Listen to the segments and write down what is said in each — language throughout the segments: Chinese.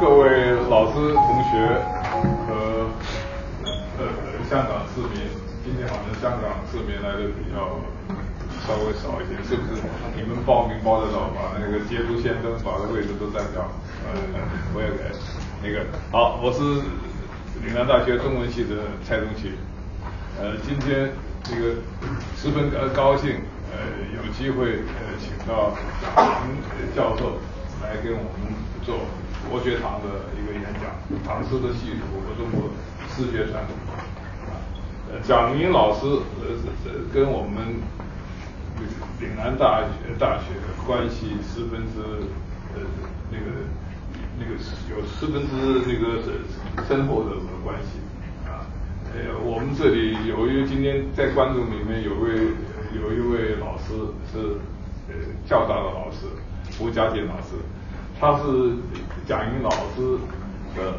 各位老师、同学和呃香港市民，今天好像香港市民来的比较稍微少一些，是不是？你们报名报得早，把那个捷足先登，把的位置都占掉。呃，我也给那个好，我是岭南大学中文系的蔡东奇。呃，今天这个十分呃高兴，呃有机会呃请到蒋宁教授来给我们做国学堂的一个演讲，唐诗的系谱和中国诗学传统。呃，蒋宁老师呃跟我们岭南大学大学关系十分之呃那个那个有十分之那个深厚的关系啊。呃，我们这里有一今天在观众里面有位有一位老师是呃较大的老师，胡家健老师，他是蒋英老师的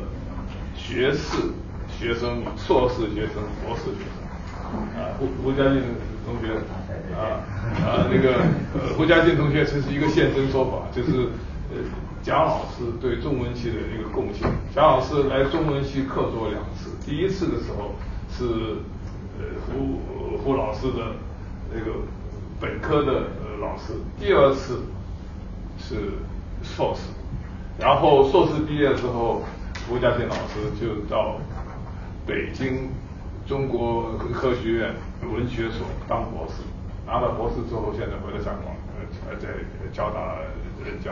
学士学生、硕士学生、博士学生。啊，胡胡家健同学，啊啊那个呃胡家健同学这是一个现身说法，就是呃蒋老师对中文系的一个贡献。蒋老师来中文系课桌两次，第一次的时候。是呃胡胡老师的那个本科的呃老师，第二次是硕士，然后硕士毕业之后，吴家健老师就到北京中国科学院文学所当博士，拿到博士之后，现在回到香港呃在交大任教。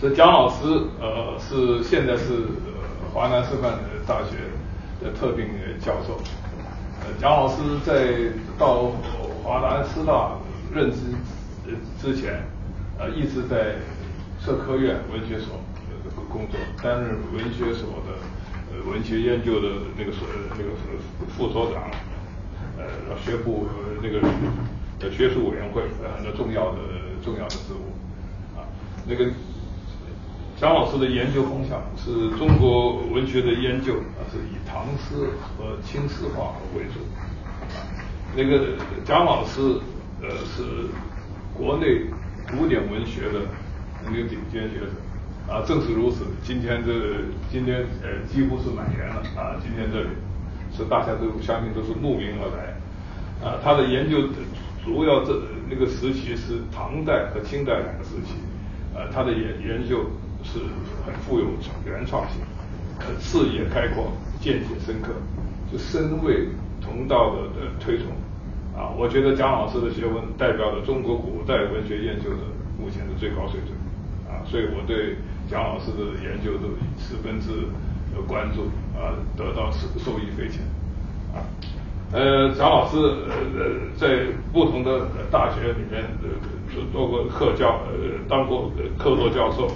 这蒋老师呃是现在是华南师范大学。的特聘教授，呃，蒋老师在到华南师大任职之前，呃，一直在社科院文学所这个工作，担任文学所的呃文学研究的那个所那个所副所长，呃，学部那个学术委员会很多重要的重要的职务，啊，那个。蒋老师的研究方向是中国文学的研究，啊，是以唐诗和清诗画为主。啊，那个蒋老师，呃，是国内古典文学的那个顶尖学者。啊，正是如此，今天这今天呃几乎是满员了。啊，今天这里是大家都相信都是慕名而来。啊，他的研究主要这那个时期是唐代和清代两个时期。呃，他的研研究。是很富有原创性，呃，视野开阔，见解深刻，就深为同道的的推崇，啊，我觉得蒋老师的学问代表了中国古代文学研究的目前的最高水准，所以我对蒋老师的研究都十分之关注，啊，得到受受益匪浅，啊，呃，蒋老师呃在不同的大学里面呃做过课教，呃，当过客座教授。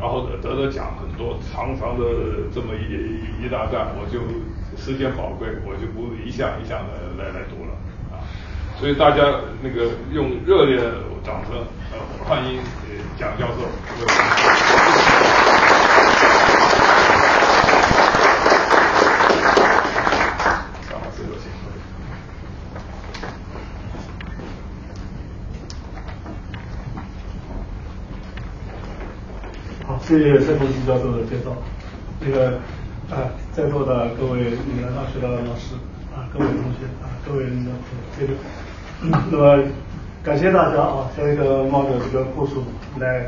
然后得得奖很多，长长的这么一一大段，我就时间宝贵，我就不一项一项的来来读了啊。所以大家那个用热烈掌声呃欢迎蒋教授。好谢谢蔡同奇教授的介绍。那个啊，在座的各位岭南大学的老师啊，各位同学啊，各位领导这个，那么感谢大家啊，像一个冒着这个酷暑来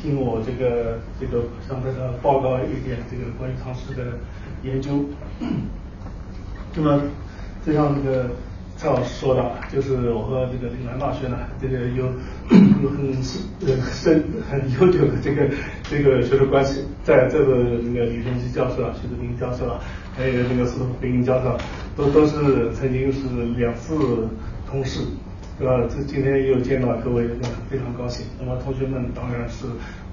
听我这个这个向大家报告一点这个关于唐诗的研究。那么就像这个。蔡老师说的，就是我和这个岭南大学呢，这个有有很呃深很悠久的这个这个学术关系。在这个那个吕崇基教授啊、徐志平教授啊，还有那个司徒飞鹰教授，都都是曾经是两次同事，对吧？这今天又见到各位，非常高兴。那么同学们当然是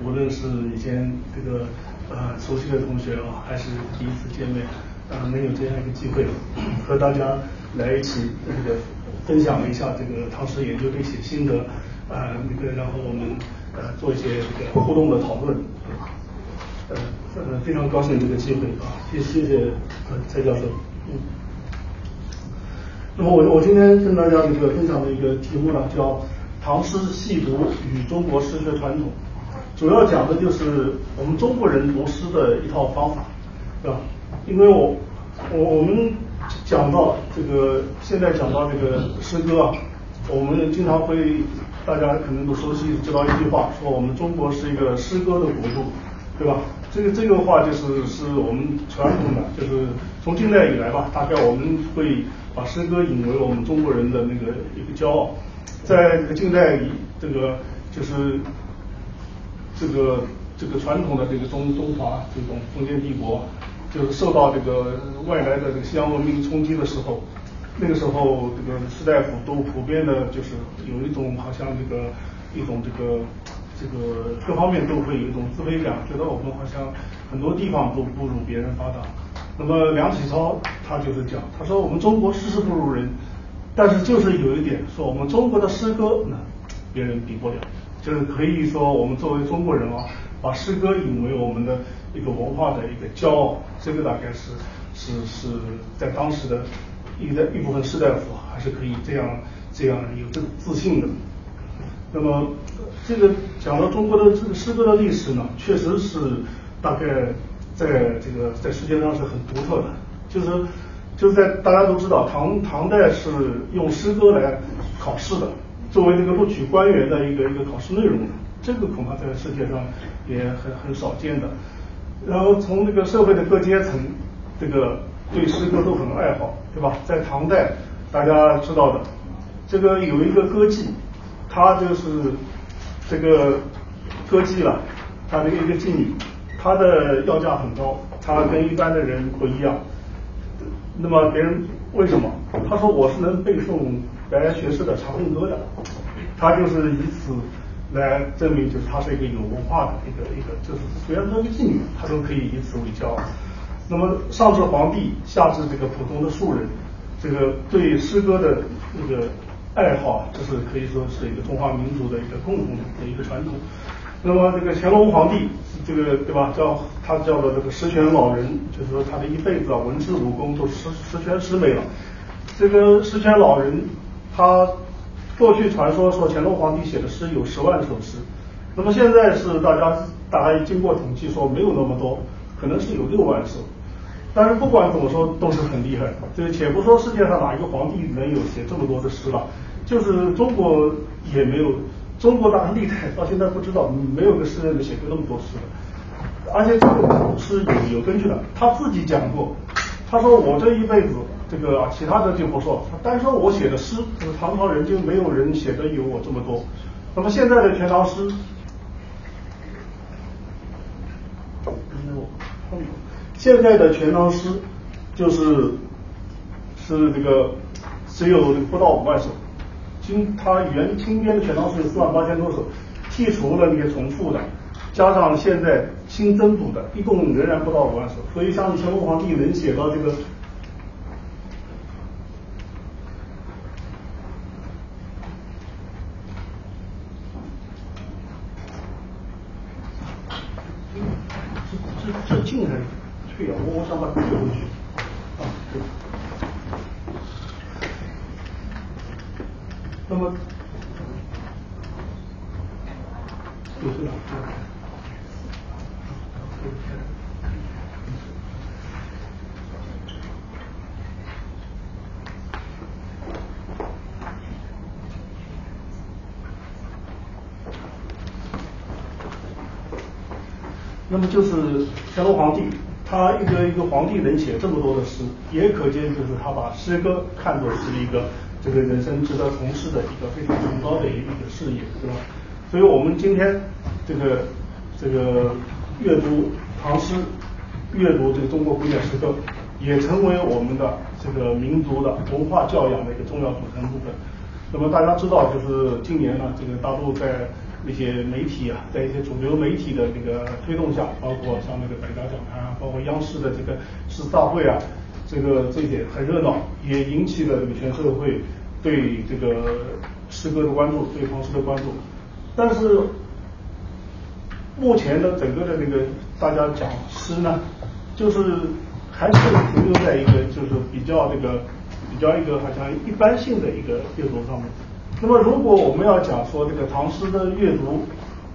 无论是以前这个呃熟悉的同学啊，还是第一次见面。啊，能有这样一个机会和大家来一起这个分享一下这个唐诗研究的一些心得啊，那个然后我们呃做一些这个互动的讨论，呃呃非常高兴这个机会啊，谢谢谢蔡教授。嗯。那么我我今天跟大家这个分享的一个题目呢，叫《唐诗细读与中国诗学传统》。主要讲的就是我们中国人读诗的一套方法，对吧？因为我我我们讲到这个，现在讲到这个诗歌啊，我们经常会大家可能都熟悉知道一句话，说我们中国是一个诗歌的国度，对吧？这个这个话就是是我们传统的，就是从近代以来吧，大概我们会把诗歌引为我们中国人的那个一个骄傲，在这个近代以这个就是这个这个传统的这个中中华这种封建帝国，就是受到这个外来的这个西洋文明冲击的时候，那个时候这个士大夫都普遍的就是有一种好像这个一种这个。这个各方面都会有一种自卑感，觉得我们好像很多地方都不如别人发达。那么梁启超他就是讲，他说我们中国事事不如人，但是就是有一点说我们中国的诗歌呢，别人比不了，就是可以说我们作为中国人啊，把诗歌引为我们的一个文化的一个骄傲，这个大概是是是在当时的一的一部分士大夫还是可以这样这样有这个自信的。那么，这个讲到中国的这个诗歌的历史呢，确实是大概在这个在世界上是很独特的。就是就是在大家都知道，唐唐代是用诗歌来考试的，作为这个录取官员的一个一个考试内容，这个恐怕在世界上也很很少见的。然后从这个社会的各阶层，这个对诗歌都很爱好，对吧？在唐代，大家知道的，这个有一个歌妓。她就是这个歌妓了，她的一个妓女，她的要价很高，她跟一般的人不一样。那么别人为什么？她说我是能背诵白学士的《长恨歌》的，她就是以此来证明，就是她是一个有文化的一个一个，就是虽然说一个妓女，她都可以以此为骄傲。那么上至皇帝，下至这个普通的庶人，这个对诗歌的那个。爱好，这是可以说是一个中华民族的一个共同的一个传统。那么这个乾隆皇帝，这个对吧？叫他叫做这个十全老人，就是说他的一辈子啊，文治武功都十十全十美了。这个十全老人，他过去传说说乾隆皇帝写的诗有十万首诗，那么现在是大家大家经过统计说没有那么多，可能是有六万首。但是不管怎么说都是很厉害。这个且不说世界上哪一个皇帝能有写这么多的诗了，就是中国也没有，中国大历代到现在不知道没有个诗人能写过那么多诗的。而且这个是有有根据的，他自己讲过，他说我这一辈子这个其他的就不说了，单说我写的诗，唐朝人就没有人写的有我这么多。那么现在的全唐诗，现在的全唐诗就是是这个只有不到五万首，今他原清编的全唐诗有四万八千多首，剔除了那些重复的，加上现在新增补的，一共仍然不到五万首。所以像乾隆皇帝能写到这个，这这这竟然。对呀，我我想把它推回去。啊，对。那么，就是了。那么就是乾隆皇帝。他一个一个皇帝能写这么多的诗，也可见就是他把诗歌看作是一个这个人生值得从事的一个非常崇高的一个事业，对吧？所以我们今天这个这个阅读唐诗，阅读这个中国古典诗歌，也成为我们的这个民族的文化教养的一个重要组成部分。那么大家知道，就是今年呢，这个大陆在那些媒体啊，在一些主流媒体的这个推动下，包括像那个百家讲坛啊，包括央视的这个诗词大会啊，这个这些很热闹，也引起了这个全社会对这个诗歌的关注，对唐诗的关注。但是目前的整个的那个大家讲诗呢，就是还是停留在一个就是比较这个比较一个好像一般性的一个阅读上面。那么，如果我们要讲说这个唐诗的阅读，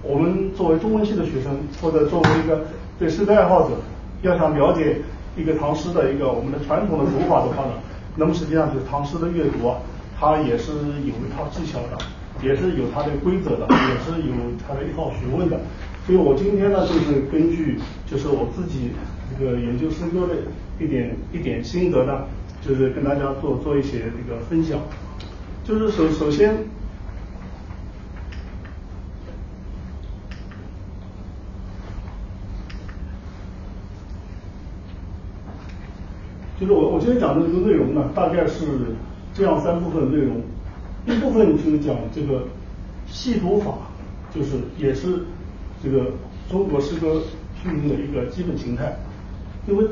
我们作为中文系的学生，或者作为一个对诗歌爱好者，要想了解一个唐诗的一个我们的传统的读法的话呢，那么实际上就是唐诗的阅读啊，它也是有一套技巧的，也是有它的规则的，也是有它的一套学问的。所以我今天呢，就是根据就是我自己这个研究诗歌的一点一点心得呢，就是跟大家做做一些这个分享。就是首首先。就是我我今天讲的这个内容呢，大概是这样三部分内容。一部分就是讲这个细读法，就是也是这个中国诗歌批评的一个基本形态。因为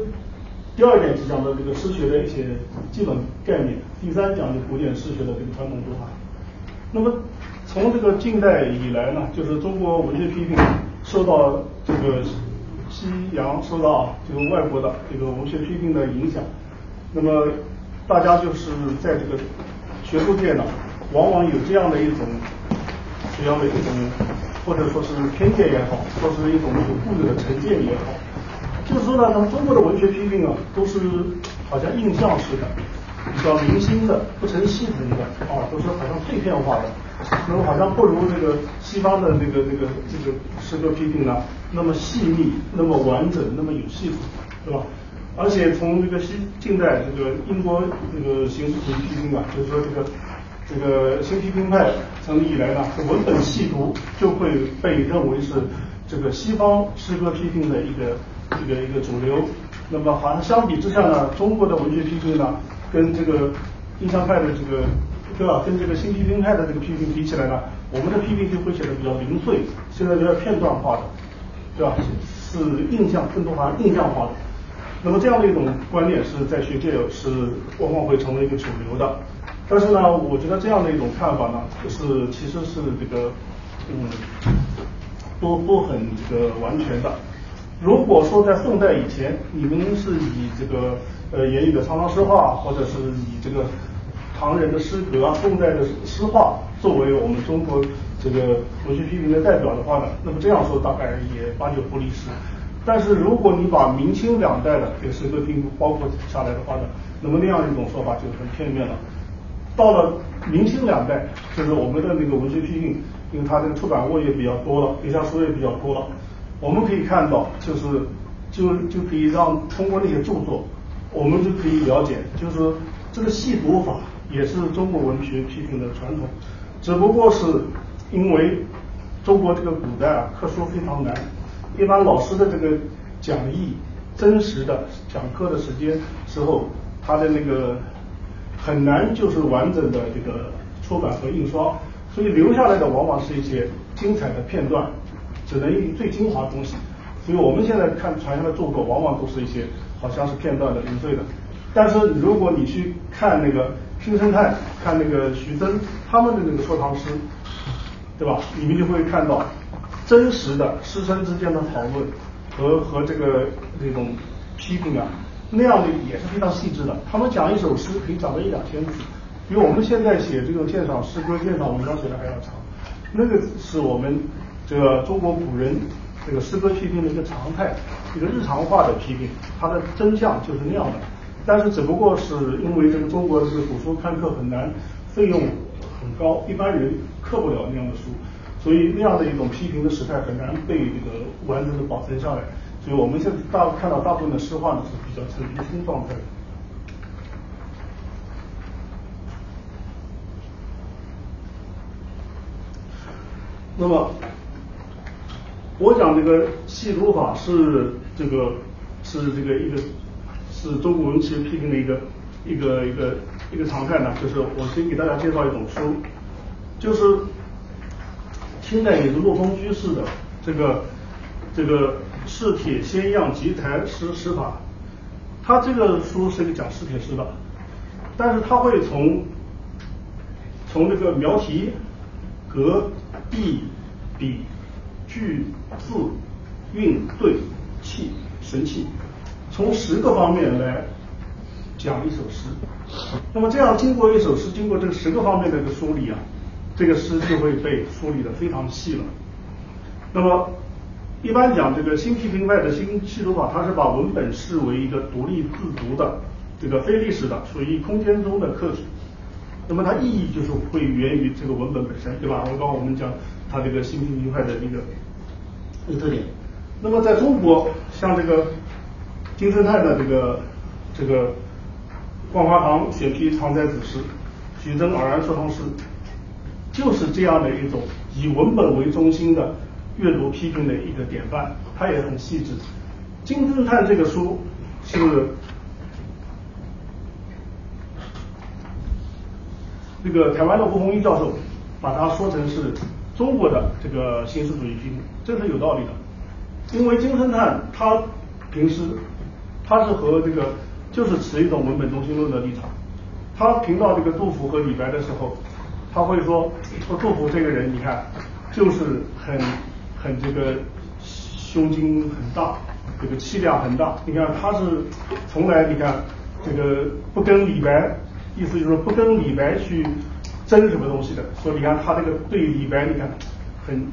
第二点是讲的这个诗学的一些基本概念，第三讲的古典诗学的这个传统读法。那么从这个近代以来呢，就是中国文学批评受到这个。西洋受到这个外国的这个文学批评的影响，那么大家就是在这个学术界呢，往往有这样的一种这样的一种，或者说是偏见也好，说是一种固有的成见也好，就是说呢，咱们中国的文学批评啊，都是好像印象式的，比较零星的，不成系统的啊，都是好像碎片化的。那么好像不如这个西方的这个这个这个诗歌批评呢，那么细腻，那么完整，那么有系统，对吧？而且从这个西近代这个英国这个形式主义批评啊，就是说这个这个新批评派成立以来呢，文本细读就会被认为是这个西方诗歌批评的一个一个一个主流。那么好像相比之下呢，中国的文学批评呢，跟这个印象派的这个。对吧？跟这个新批评派的这个批评比起来呢，我们的批评就会显得比较零碎，现在比较片段化的，对吧？是印象更多还是印象化的？那么这样的一种观念是在学界是往往会成为一个主流的。但是呢，我觉得这样的一种看法呢，是其实是这个嗯，不不很这个完全的。如果说在宋代以前，你们是以这个呃言语的沧桑诗话，或者是以这个。唐人的诗歌，宋代的诗画作为我们中国这个文学批评的代表的话呢，那么这样说大概也八九不离十。但是如果你把明清两代的这个诗歌批评包括下来的话呢，那么那样一种说法就很片面了。到了明清两代，就是我们的那个文学批评，因为它这个出版物也比较多了，笔下书也比较多了，我们可以看到，就是就就可以让通过那些著作，我们就可以了解，就是这个细读法。也是中国文学批评的传统，只不过是因为中国这个古代啊，课书非常难，一般老师的这个讲义真实的讲课的时间时候，他的那个很难就是完整的这个出版和印刷，所以留下来的往往是一些精彩的片段，只能用最精华的东西。所以我们现在看传下的著作，往往都是一些好像是片段的零碎的，但是如果你去看那个。新生态看那个徐峥他们的那个说唐诗，对吧？你们就会看到真实的师生之间的讨论和和这个那种批评啊，那样的也是非常细致的。他们讲一首诗可以讲到一两千字，比我们现在写这个鉴赏诗歌、鉴赏文章写的还要长。那个是我们这个中国古人这个诗歌批评的一个常态，一个日常化的批评，它的真相就是那样的。但是只不过是因为这个中国这个古书看课很难，费用很高，一般人刻不了那样的书，所以那样的一种批评的时态很难被这个完整的保存下来。所以我们现在大看到大部分的诗画呢是比较呈离心状态。那么我讲这个细读法是这个是这个一个。是中国文学批评的一个一个一个一个常态呢，就是我先给大家介绍一种书，就是清代有个陆丰居士的这个这个试帖先样集材诗诗法，他这个书是一个讲试帖诗的，但是他会从从这个描题、格、意、笔、句、字、韵、对、气、神气。从十个方面来讲一首诗，那么这样经过一首诗，经过这十个方面的一个梳理啊，这个诗就会被梳理的非常细了。那么一般讲这个新批评派的新系读法，它是把文本视为一个独立自足的这个非历史的属于空间中的客体。那么它意义就是会源于这个文本本身，对吧？我刚刚我们讲它这个新批评派的一个一个特点。那么在中国，像这个金圣叹的这个这个万花堂选批常在子时，徐峥偶然说唐诗，就是这样的一种以文本为中心的阅读批评的一个典范，它也很细致。金圣叹这个书是。这个台湾的吴宏一教授把它说成是中国的这个形式主义批评，这是有道理的。因为金圣叹他平时他是和这个就是持一种文本中心论的立场。他评到这个杜甫和李白的时候，他会说说杜甫这个人，你看就是很很这个胸襟很大，这个气量很大。你看他是从来你看这个不跟李白。意思就是说不跟李白去争什么东西的，所以你看他这个对李白，你看很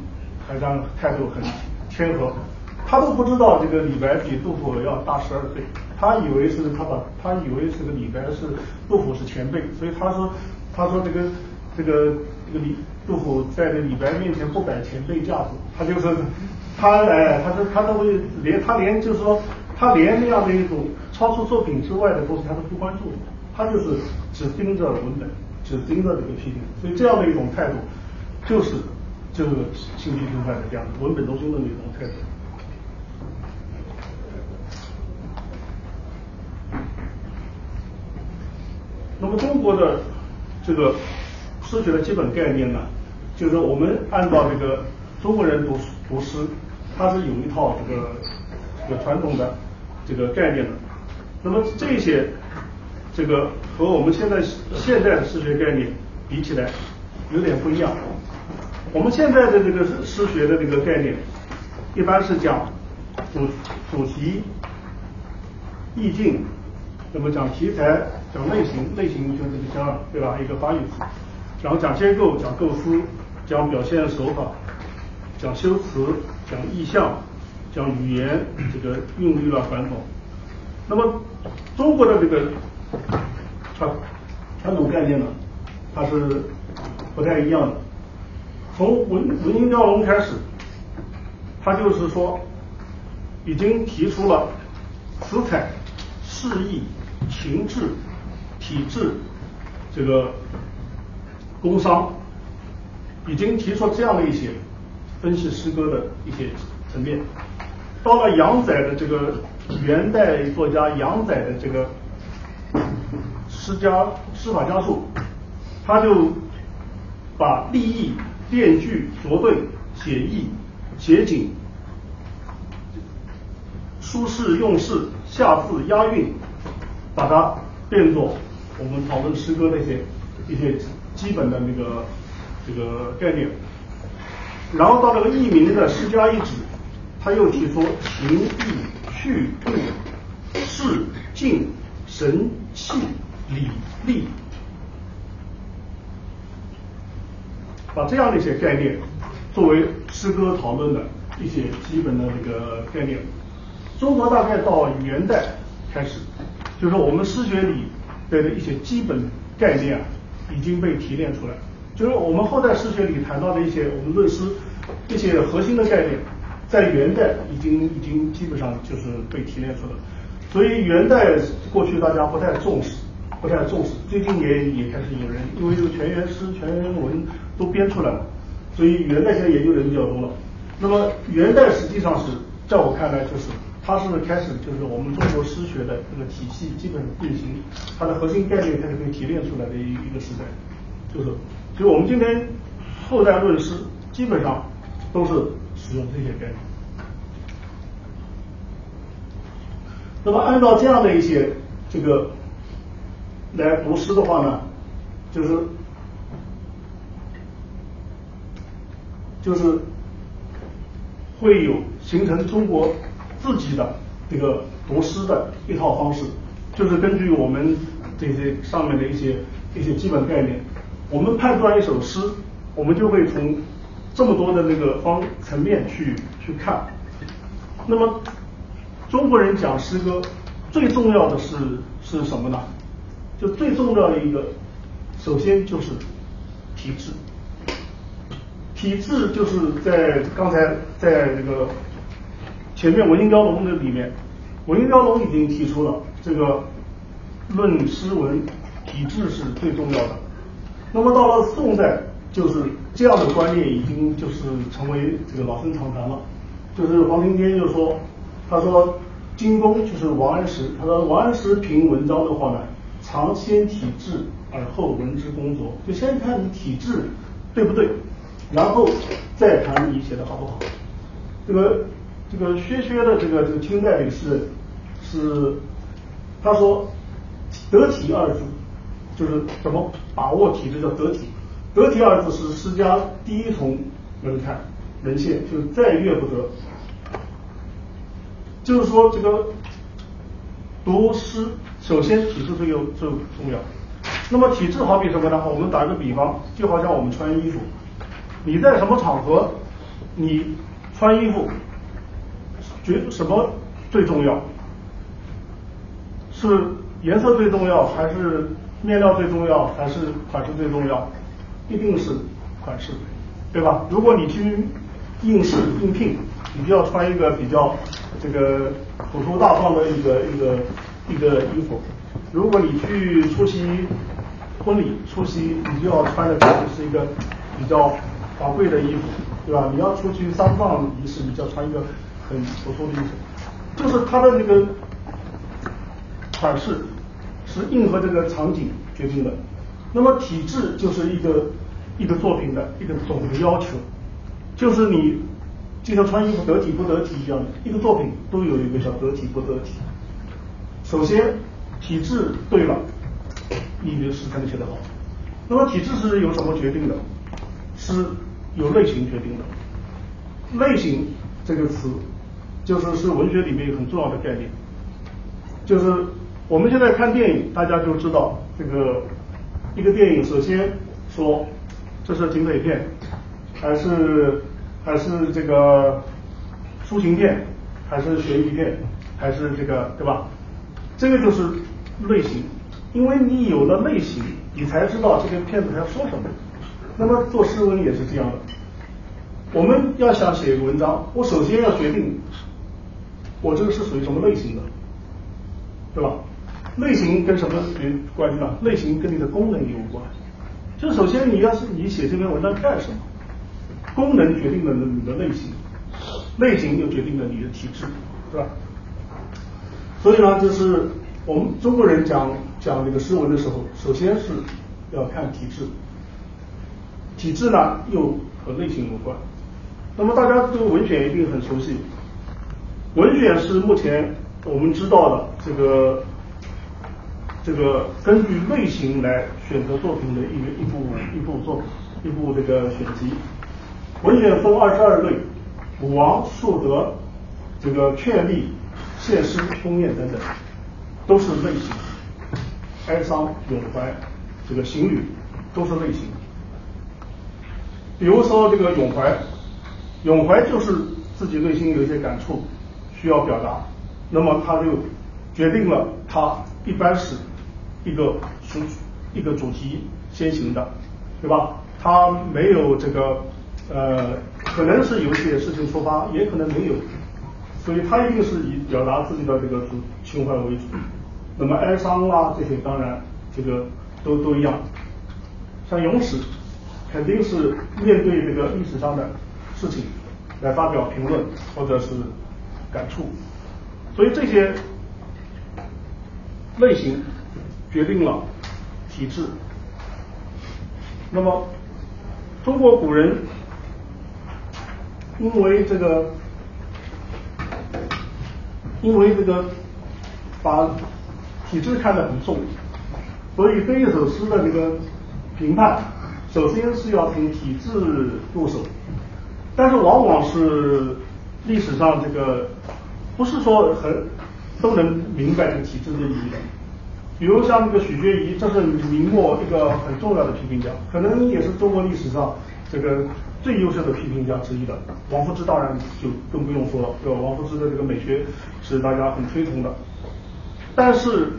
好像态度很谦和，他都不知道这个李白比杜甫要大十二岁，他以为是他把他以为这个李白是杜甫是前辈，所以他说他说这个这个这个李杜甫在这李白面前不摆前辈架子，他就是他哎，他说他都会连他连就是说他连那样的一种超出作品之外的东西他都不关注。他就是只盯着文本，只盯着这个批评，所以这样的一种态度，就是这个信息评派的这样文本中心的那种态度。那么中国的这个诗学的基本概念呢，就是我们按照这个中国人读读诗，它是有一套这个这个传统的这个概念的。那么这些。这个和我们现在现在的诗学概念比起来有点不一样。我们现在的这个诗学的这个概念，一般是讲主主题、意境，那么讲题材、讲类型，类型就是讲对吧？一个发语词，然后讲结构、讲构思、讲表现手法、讲修辞、讲意象、讲语言这个韵律啊传统。那么中国的这个。传传统概念呢，它是不太一样的。从文文英雕龙开始，他就是说，已经提出了词采、释义、情志、体制这个工商，已经提出这样的一些分析诗歌的一些层面。到了杨载的这个元代作家杨载的这个。诗家诗法家术，他就把立意、变句、着对、写意、写景、舒适用事、下字押韵，把它变作我们讨论诗歌的一些一些基本的那个这个概念。然后到这个佚名的诗家一指，他又提出情意趣度事境神气。理力，把这样的一些概念作为诗歌讨论的一些基本的这个概念。中国大概到元代开始，就是我们诗学里的一些基本概念啊已经被提炼出来。就是我们后代诗学里谈到的一些我们论诗一些核心的概念，在元代已经已经基本上就是被提炼出来。所以元代过去大家不太重视。不太重视，最近也也开始有人，因为这个全元诗、全元文都编出来了，所以元代现在研究人比较多了。那么元代实际上是在我看来，就是它是开始就是我们中国诗学的这个体系基本定型，它的核心概念开始被提炼出来的一一个时代，就是，所以我们今天后代论诗基本上都是使用这些概念。那么按照这样的一些这个。来读诗的话呢，就是就是会有形成中国自己的这个读诗的一套方式，就是根据我们这些上面的一些一些基本概念，我们判断一首诗，我们就会从这么多的那个方层面去去看。那么中国人讲诗歌最重要的是是什么呢？就最重要的一个，首先就是体制。体制就是在刚才在这个前面《文心雕龙》的里面，《文心雕龙》已经提出了这个论诗文体制是最重要的。那么到了宋代，就是这样的观念已经就是成为这个老生常谈了。就是黄庭坚就说，他说金工就是王安石，他说王安石评文章的话呢，常先体制而后文之工作，就先看你体制对不对。然后再谈你写的好不好。这个这个薛薛的这个这个清代这个诗人是他说得体二字就是怎么把握体制叫得体。得体二字是诗家第一重门槛门线，就是再越不得。就是说这个读诗首先体质最有最重要。那么体质好比什么呢？我们打个比方，就好像我们穿衣服。你在什么场合，你穿衣服，觉什么最重要？是颜色最重要，还是面料最重要，还是款式最重要？一定是款式，对吧？如果你去应试应聘，你就要穿一个比较这个普通大方的一个一个一个衣服。如果你去出席婚礼，出席你就要穿的是一个比较。华贵的衣服，对吧？你要出去丧葬仪式，你就要穿一个很普通的衣服。就是它的那个款式是应和这个场景决定的。那么体制就是一个一个作品的一个总的要求，就是你就像穿衣服得体不得体一样，一个作品都有一个叫得体不得体。首先体制对了，你的诗才能写得好。那么体制是由什么决定的？是。由类型决定的，类型这个词就是是文学里面一个很重要的概念。就是我们现在看电影，大家就知道这个一个电影，首先说这是警匪片，还是还是这个抒情片，还是悬疑片，还是这个对吧？这个就是类型，因为你有了类型，你才知道这个片子它要说什么。那么做诗文也是这样的，我们要想写一个文章，我首先要决定我这个是属于什么类型的，对吧？类型跟什么有关系呢？类型跟你的功能有关。就首先你要是你写这篇文章干什么？功能决定了你的类型，类型又决定了你的体质，是吧？所以呢，就是我们中国人讲讲这个诗文的时候，首先是要看体质。体制呢，又和类型有关。那么大家对文选一定很熟悉，文选是目前我们知道的这个这个根据类型来选择作品的一一部一部作品一部这个选集。文选分二十二类，武王、树德、这个劝吏、献诗、封宴等等，都是类型。哀伤、咏怀、这个行旅都是类型。比如说这个咏怀，咏怀就是自己内心有一些感触，需要表达，那么他就决定了他一般是一个主一个主题先行的，对吧？他没有这个呃，可能是有些事情出发，也可能没有，所以他一定是以表达自己的这个主情怀为主。那么哀伤啊这些当然这个都都一样，像咏史。肯定是面对这个历史上的事情来发表评论或者是感触，所以这些类型决定了体制。那么中国古人因为这个因为这个把体制看得很重，所以对一首诗的这个评判。首先是要从体制入手，但是往往是历史上这个不是说很都能明白这个体制的意义的。比如像那个许薛仪，这是明末一个很重要的批评家，可能也是中国历史上这个最优秀的批评家之一的。王夫之当然就更不用说了，对吧？王夫之的这个美学是大家很推崇的。但是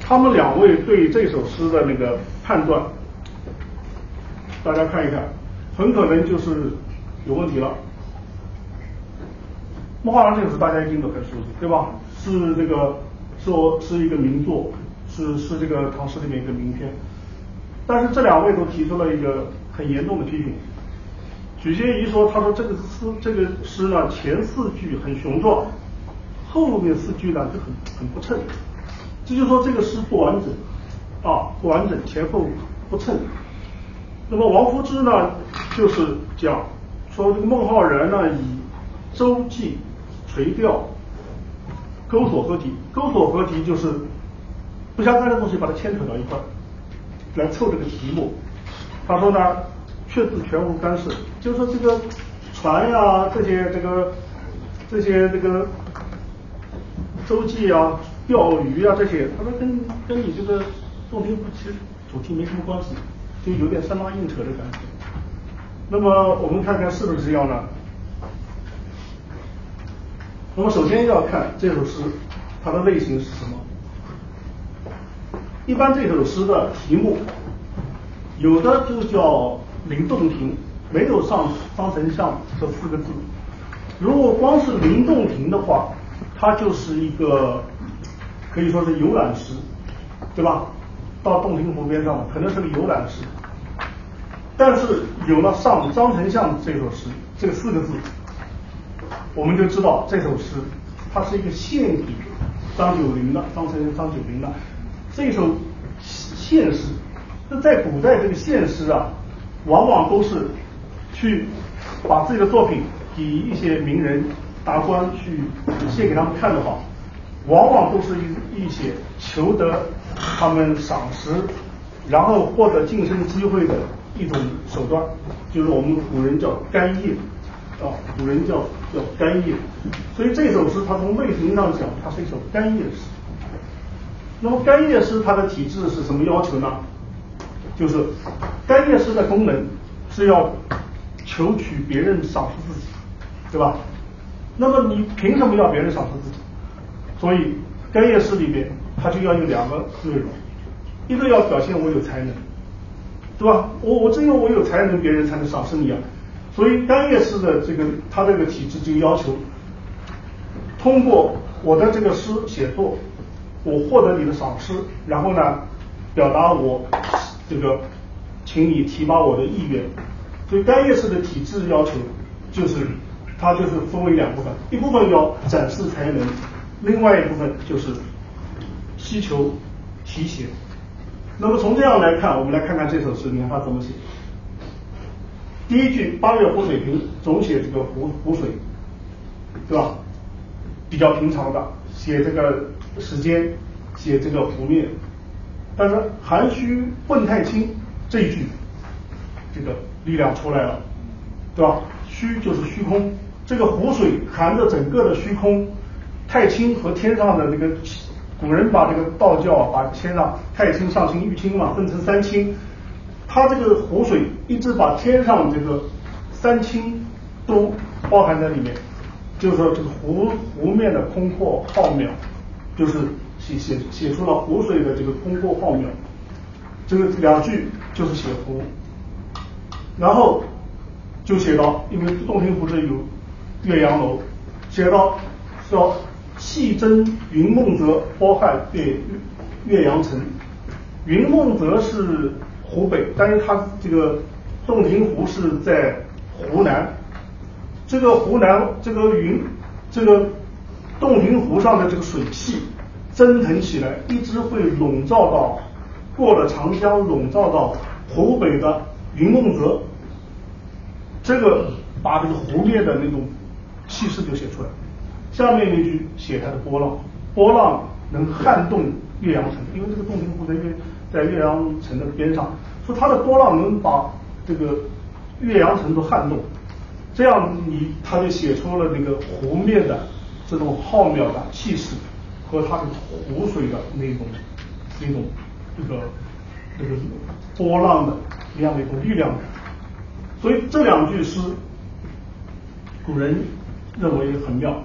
他们两位对这首诗的那个判断，大家看一看，很可能就是有问题了。《梦华录》这首诗大家一定都很熟悉，对吧？是这个说是一个名作，是是这个唐诗里面一个名篇。但是这两位都提出了一个很严重的批评。许仙一说，他说这个诗这个诗呢，前四句很雄壮，后面四句呢就很很不称。这就说这个诗不完整啊，不完整，前后不称。那么王夫之呢，就是讲说这个孟浩然呢以周记。垂钓，钩索合体，钩索合体就是不相干的东西把它牵扯到一块，来凑这个题目。他说呢，确实全无干涉，就是说这个船呀，这些这个这些这个周记啊、钓鱼啊这些，他说跟跟你这个洞庭湖其实主题没什么关系，就有点三拉硬扯的感觉。那么我们看看是不是这样呢？那么首先要看这首诗，它的类型是什么？一般这首诗的题目，有的就叫《临洞庭》，没有上张丞相这四个字。如果光是《临洞庭》的话，它就是一个可以说是游览诗，对吧？到洞庭湖边上，可能是个游览诗。但是有了上张丞相这首诗，这四个字。我们就知道这首诗，它是一个献给张九龄的，张成张九龄的这首献诗。那在古代，这个献诗啊，往往都是去把自己的作品给一些名人达官去献给他们看的话，往往都是一一些求得他们赏识，然后获得晋升机会的一种手段，就是我们古人叫干谒。啊，古人叫叫干谒，所以这首诗它从类型上讲，它是一首干谒诗。那么干谒诗它的体制是什么要求呢？就是干谒诗的功能是要求取别人赏识自己，对吧？那么你凭什么要别人赏识自己？所以干谒诗里面它就要有两个内容，一个要表现我有才能，对吧？我我只有我有才能，别人才能赏识你啊。所以干谒诗的这个它这个体制就要求，通过我的这个诗写作，我获得你的赏识，然后呢，表达我这个，请你提拔我的意愿。所以干谒式的体制要求就是，它就是分为两部分，一部分要展示才能，另外一部分就是希求提携。那么从这样来看，我们来看看这首诗，你看它怎么写。第一句“八月湖水平”总写这个湖湖水，对吧？比较平常的写这个时间，写这个湖面。但是“含虚混太清”这一句，这个力量出来了，对吧？虚就是虚空，这个湖水含着整个的虚空，太清和天上的那个古人把这个道教把天上太清、上清、玉清嘛分成三清。它这个湖水一直把天上这个三清都包含在里面，就是说这个湖湖面的空阔浩渺，就是写写写出了湖水的这个空阔浩渺。这个两句就是写湖，然后就写到，因为洞庭湖这有岳阳楼，写到叫气蒸云梦泽，包汉岳岳阳城。云梦泽是。湖北，但是它这个洞庭湖是在湖南，这个湖南这个云，这个洞庭湖上的这个水系蒸腾起来，一直会笼罩到过了长江，笼罩到湖北的云梦泽，这个把这个湖面的那种气势就写出来。下面一句写它的波浪，波浪能撼动岳阳城，因为这个洞庭湖在岳。在岳阳城的边上，说它的波浪能把这个岳阳城都撼动，这样你他就写出了那个湖面的这种浩渺的气势和它的湖水的那种那种这个这个波浪的那样的一种力量感。所以这两句诗，古人认为很妙，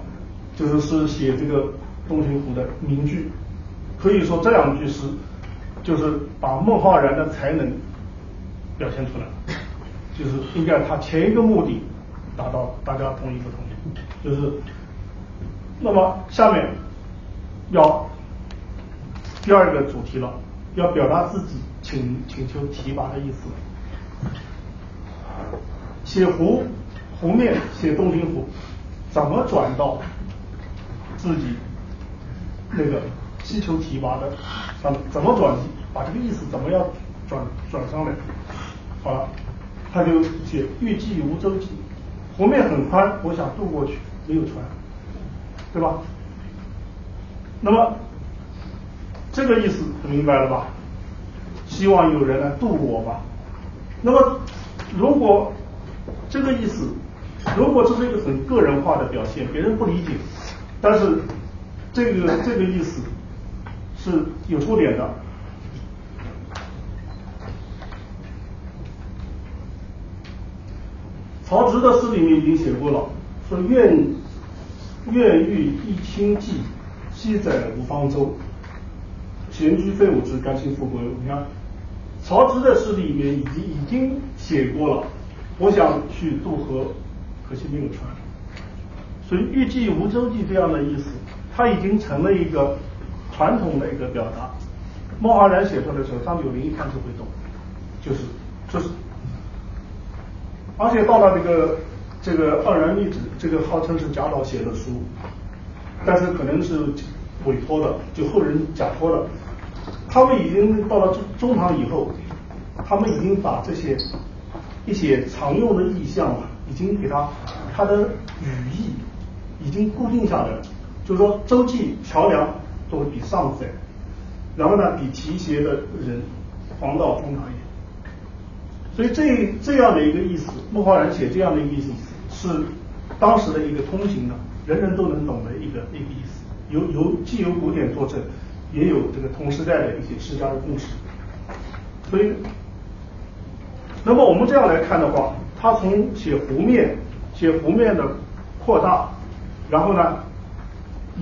就是是写这个东庭湖的名句。可以说这两句诗，就是把孟浩然的才能表现出来，就是应该他前一个目的达到，大家同意不同意？就是，那么下面要第二个主题了，要表达自己请请求提拔的意思。写湖湖面，写洞庭湖，怎么转到自己那个希求提拔的上面？怎么转？把这个意思怎么样转转上来？好了，他就写欲济无舟楫，湖面很宽，我想渡过去，没有船，对吧？那么这个意思明白了吧？希望有人来渡我吧。那么如果这个意思，如果这是一个很个人化的表现，别人不理解，但是这个这个意思是有出点的。曹植的诗里面已经写过了，说愿愿欲一清寂，西载无方舟。闲居废物之，甘心复归。你看，曹植的诗里面已经已经写过了。我想去渡河，可惜没有船。所以“欲济无舟楫”这样的意思，它已经成了一个传统的一个表达。孟浩然写出来的时候，张九龄一看就会懂，就是就是。而且到了这个这个二然密旨，这个号称是贾岛写的书，但是可能是委托的，就后人假托的。他们已经到了中中唐以后，他们已经把这些。一些常用的意象，已经给它它的语义已经固定下来了。就是说，周记桥梁都会比上载，然后呢，比提携的人黄道通常一点。所以这这样的一个意思，孟浩然写这样的一个意思，是当时的一个通行的，人人都能懂的一个一个意思。有有既有古典作证，也有这个同时代的一些诗家的共识。所以。那么我们这样来看的话，他从写湖面，写湖面的扩大，然后呢，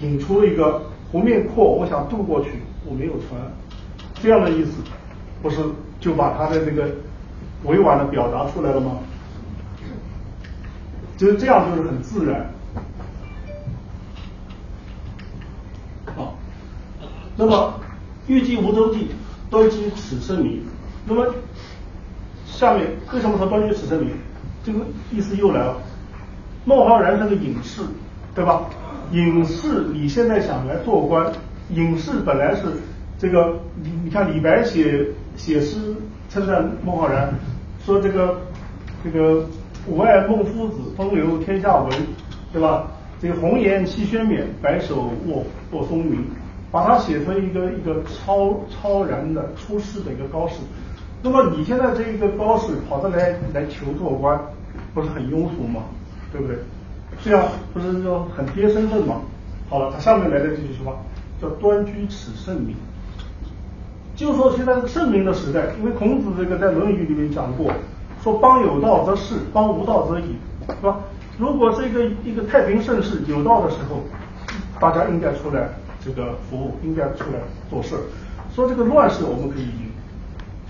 引出了一个湖面阔，我想渡过去，我没有船，这样的意思，不是就把他的这个委婉的表达出来了吗？就是这样，就是很自然。那么欲济无舟楫，端居此生名。那么。下面为什么说端居此生名？这个意思又来了。孟浩然是个隐士，对吧？隐士，你现在想来做官，隐士本来是这个，你你看李白写写诗称赞孟浩然，说这个这个吾爱孟夫子，风流天下闻，对吧？这个红颜弃轩冕，白首卧卧松云，把它写成一个一个超超然的出世的一个高士。那么你现在这一个高士跑着来来求做官，不是很庸俗吗？对不对？这样不是说很跌身份吗？好了，他下面来的这句话叫端居此圣明，就说现在是圣明的时代，因为孔子这个在《论语》里面讲过，说邦有道则仕，邦无道则隐，是吧？如果是一个一个太平盛世有道的时候，大家应该出来这个服务，应该出来做事。说这个乱世我们可以赢。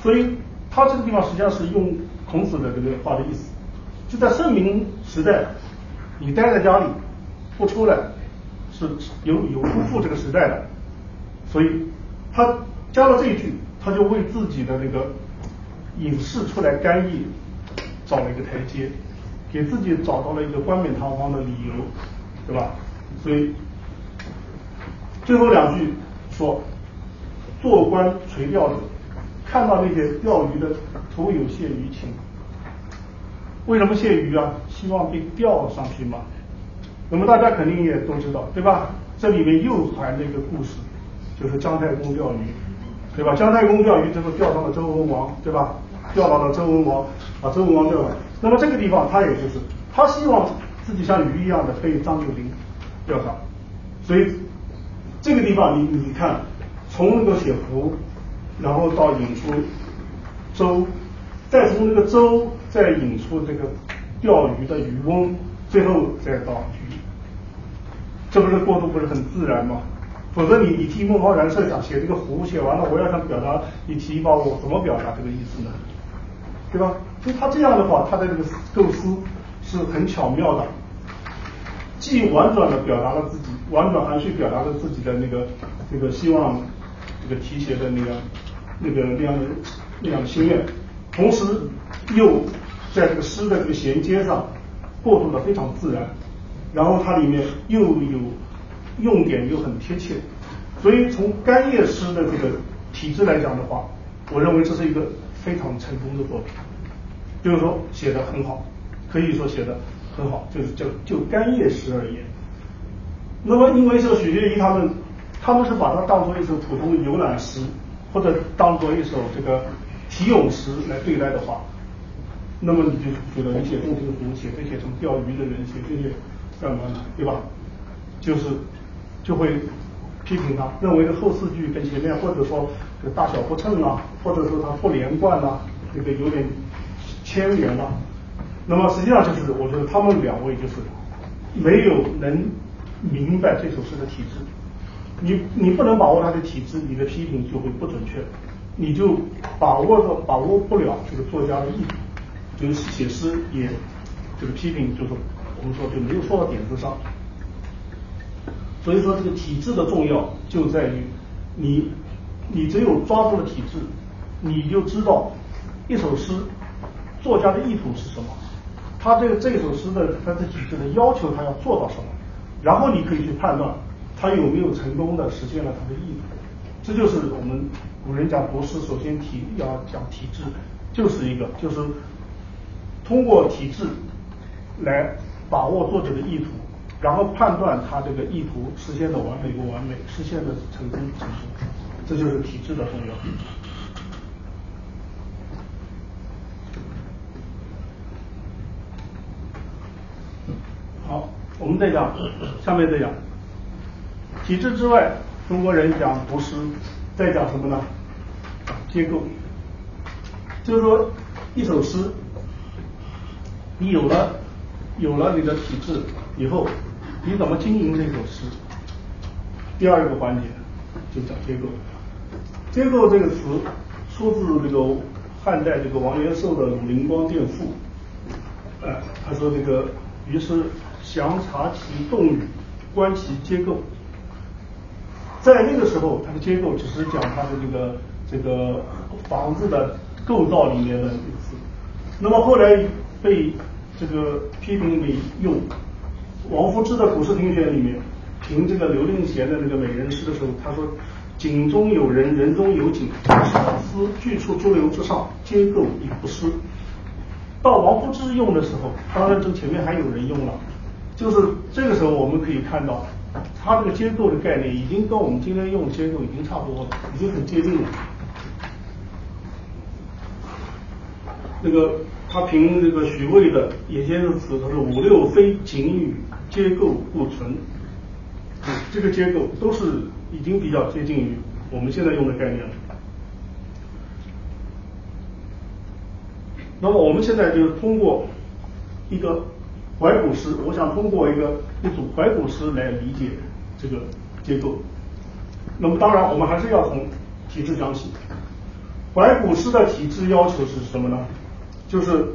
所以他这个地方实际上是用孔子的这个话的意思，就在圣明时代，你待在家里不出来，是有有辜负这个时代的，所以他加了这一句，他就为自己的那个隐士出来干预找了一个台阶，给自己找到了一个冠冕堂皇的理由，对吧？所以最后两句说，做官垂钓者。看到那些钓鱼的，徒有羡鱼情。为什么羡鱼啊？希望被钓上去嘛。那么大家肯定也都知道，对吧？这里面又传了一个故事，就是姜太公钓鱼，对吧？姜太公钓鱼之后钓上了周文王，对吧？钓到了周文王，把周文王钓了。那么这个地方他也就是，他希望自己像鱼一样的被张九龄钓上。所以这个地方你你看，从那个写湖。然后到引出舟，再从那个舟再引出这个钓鱼的渔翁，最后再到鱼，这不是过渡不是很自然吗？否则你你提孟浩然设想写这个湖，写完了我要想表达你提一把我怎么表达这个意思呢？对吧？所以他这样的话，他的这个构思是很巧妙的，既婉转的表达了自己，婉转含蓄表达了自己的那个这个希望，这个提携的那个那个那样的那样的心愿，同时又在这个诗的这个衔接上过渡的非常自然，然后它里面又有。用典又很贴切，所以从干叶诗的这个体制来讲的话，我认为这是一个非常成功的作品，就是说写的很好，可以说写的很好，就是就就干叶诗而言。那么因为说许学义他们，他们是把它当做一首普通游览诗，或者当做一首这个题咏诗来对待的话，那么你就觉得你写洞庭湖，写这些什么钓鱼的人，写这些干嘛呢？对吧？就是。就会批评他，认为这后四句跟前面或者说这大小不称啊，或者说它不连贯啊，这个有点牵连了。那么实际上就是，我觉得他们两位就是没有能明白这首诗的体质。你你不能把握它的体质，你的批评就会不准确，你就把握着把握不了这个作家的意图，就是写诗也这个批评就是我们说就没有说到点子上。所以说，这个体制的重要就在于你，你只有抓住了体制，你就知道一首诗作家的意图是什么，他这个这首诗的他的体制的要求他要做到什么，然后你可以去判断他有没有成功的实现了他的意图。这就是我们古人讲读诗，首先体要讲体制，就是一个就是通过体制来把握作者的意图。然后判断他这个意图实现的完美不完美，实现的成功不成功，这就是体制的重要。好，我们再讲，下面再讲，体制之外，中国人讲读诗，再讲什么呢？结构，就是说一首诗，你有了有了你的体制以后。你怎么经营这首诗？第二个环节就讲结构。结构这个词出自这个汉代这个王元寿的《鲁灵光殿赋》。哎，他说这个于是详察其动语，观其结构。在那个时候，它的结构只是讲它的这个这个房子的构造里面的意思。那么后来被这个批评为用。王夫之的《古诗评选》里面评这个刘令贤的那个美人诗的时候，他说：“景中有人，人中有景，相思俱处诸流之上，结构已不失。”到王夫之用的时候，当然这前面还有人用了，就是这个时候我们可以看到，他这个结构的概念已经跟我们今天用的结构已经差不多了，已经很接近了。那个他评这个许巍的《野间的词，他说五六非景语。结构不存，这个结构都是已经比较接近于我们现在用的概念了。那么我们现在就是通过一个怀古诗，我想通过一个一组怀古诗来理解这个结构。那么当然，我们还是要从体制讲起。怀古诗的体制要求是什么呢？就是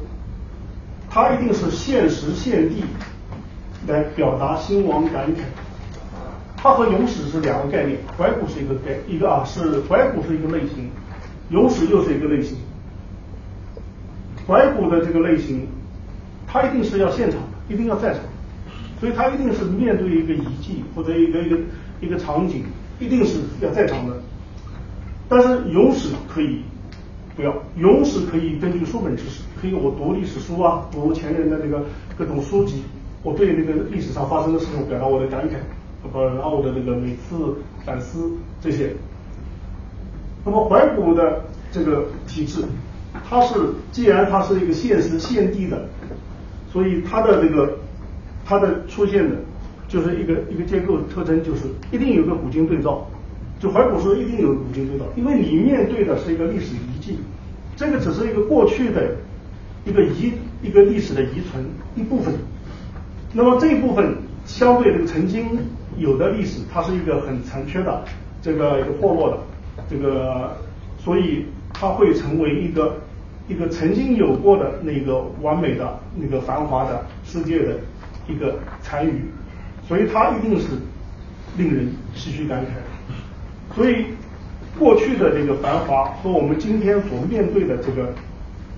它一定是现时现地。来表达兴亡感慨，它和咏史是两个概念。怀古是一个概一个啊，是怀古是一个类型，咏史又是一个类型。怀古的这个类型，它一定是要现场，一定要在场，所以他一定是面对一个遗迹或者一个一个一个场景，一定是要在场的。但是咏史可以不要，咏史可以根据书本知识，可以我读历史书啊，读前人的这个各种书籍。我对那个历史上发生的事情表达我的感慨，呃，然后我的那个每次反思这些。那么怀古的这个体制，它是既然它是一个现时现地的，所以它的这个它的出现的，就是一个一个结构特征，就是一定有个古今对照。就怀古说一定有古今对照，因为你面对的是一个历史遗迹，这个只是一个过去的一个遗一个历史的遗存一部分。那么这一部分相对这个曾经有的历史，它是一个很残缺的，这个一个破落的，这个所以它会成为一个一个曾经有过的那个完美的那个繁华的世界的一个残余，所以它一定是令人唏嘘感慨。所以过去的这个繁华和我们今天所面对的这个，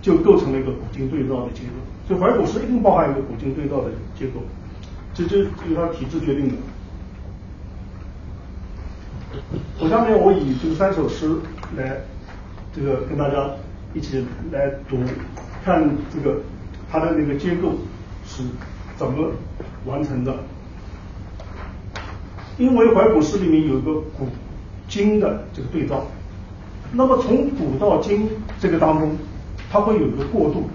就构成了一个古今对照的结构。所以怀古诗一定包含一个古今对照的结构，这这由它体制决定的。我下面我以这个三首诗来这个跟大家一起来读，看这个它的那个结构是怎么完成的。因为怀古诗里面有一个古今的这个对照，那么从古到今这个当中，它会有一个过渡。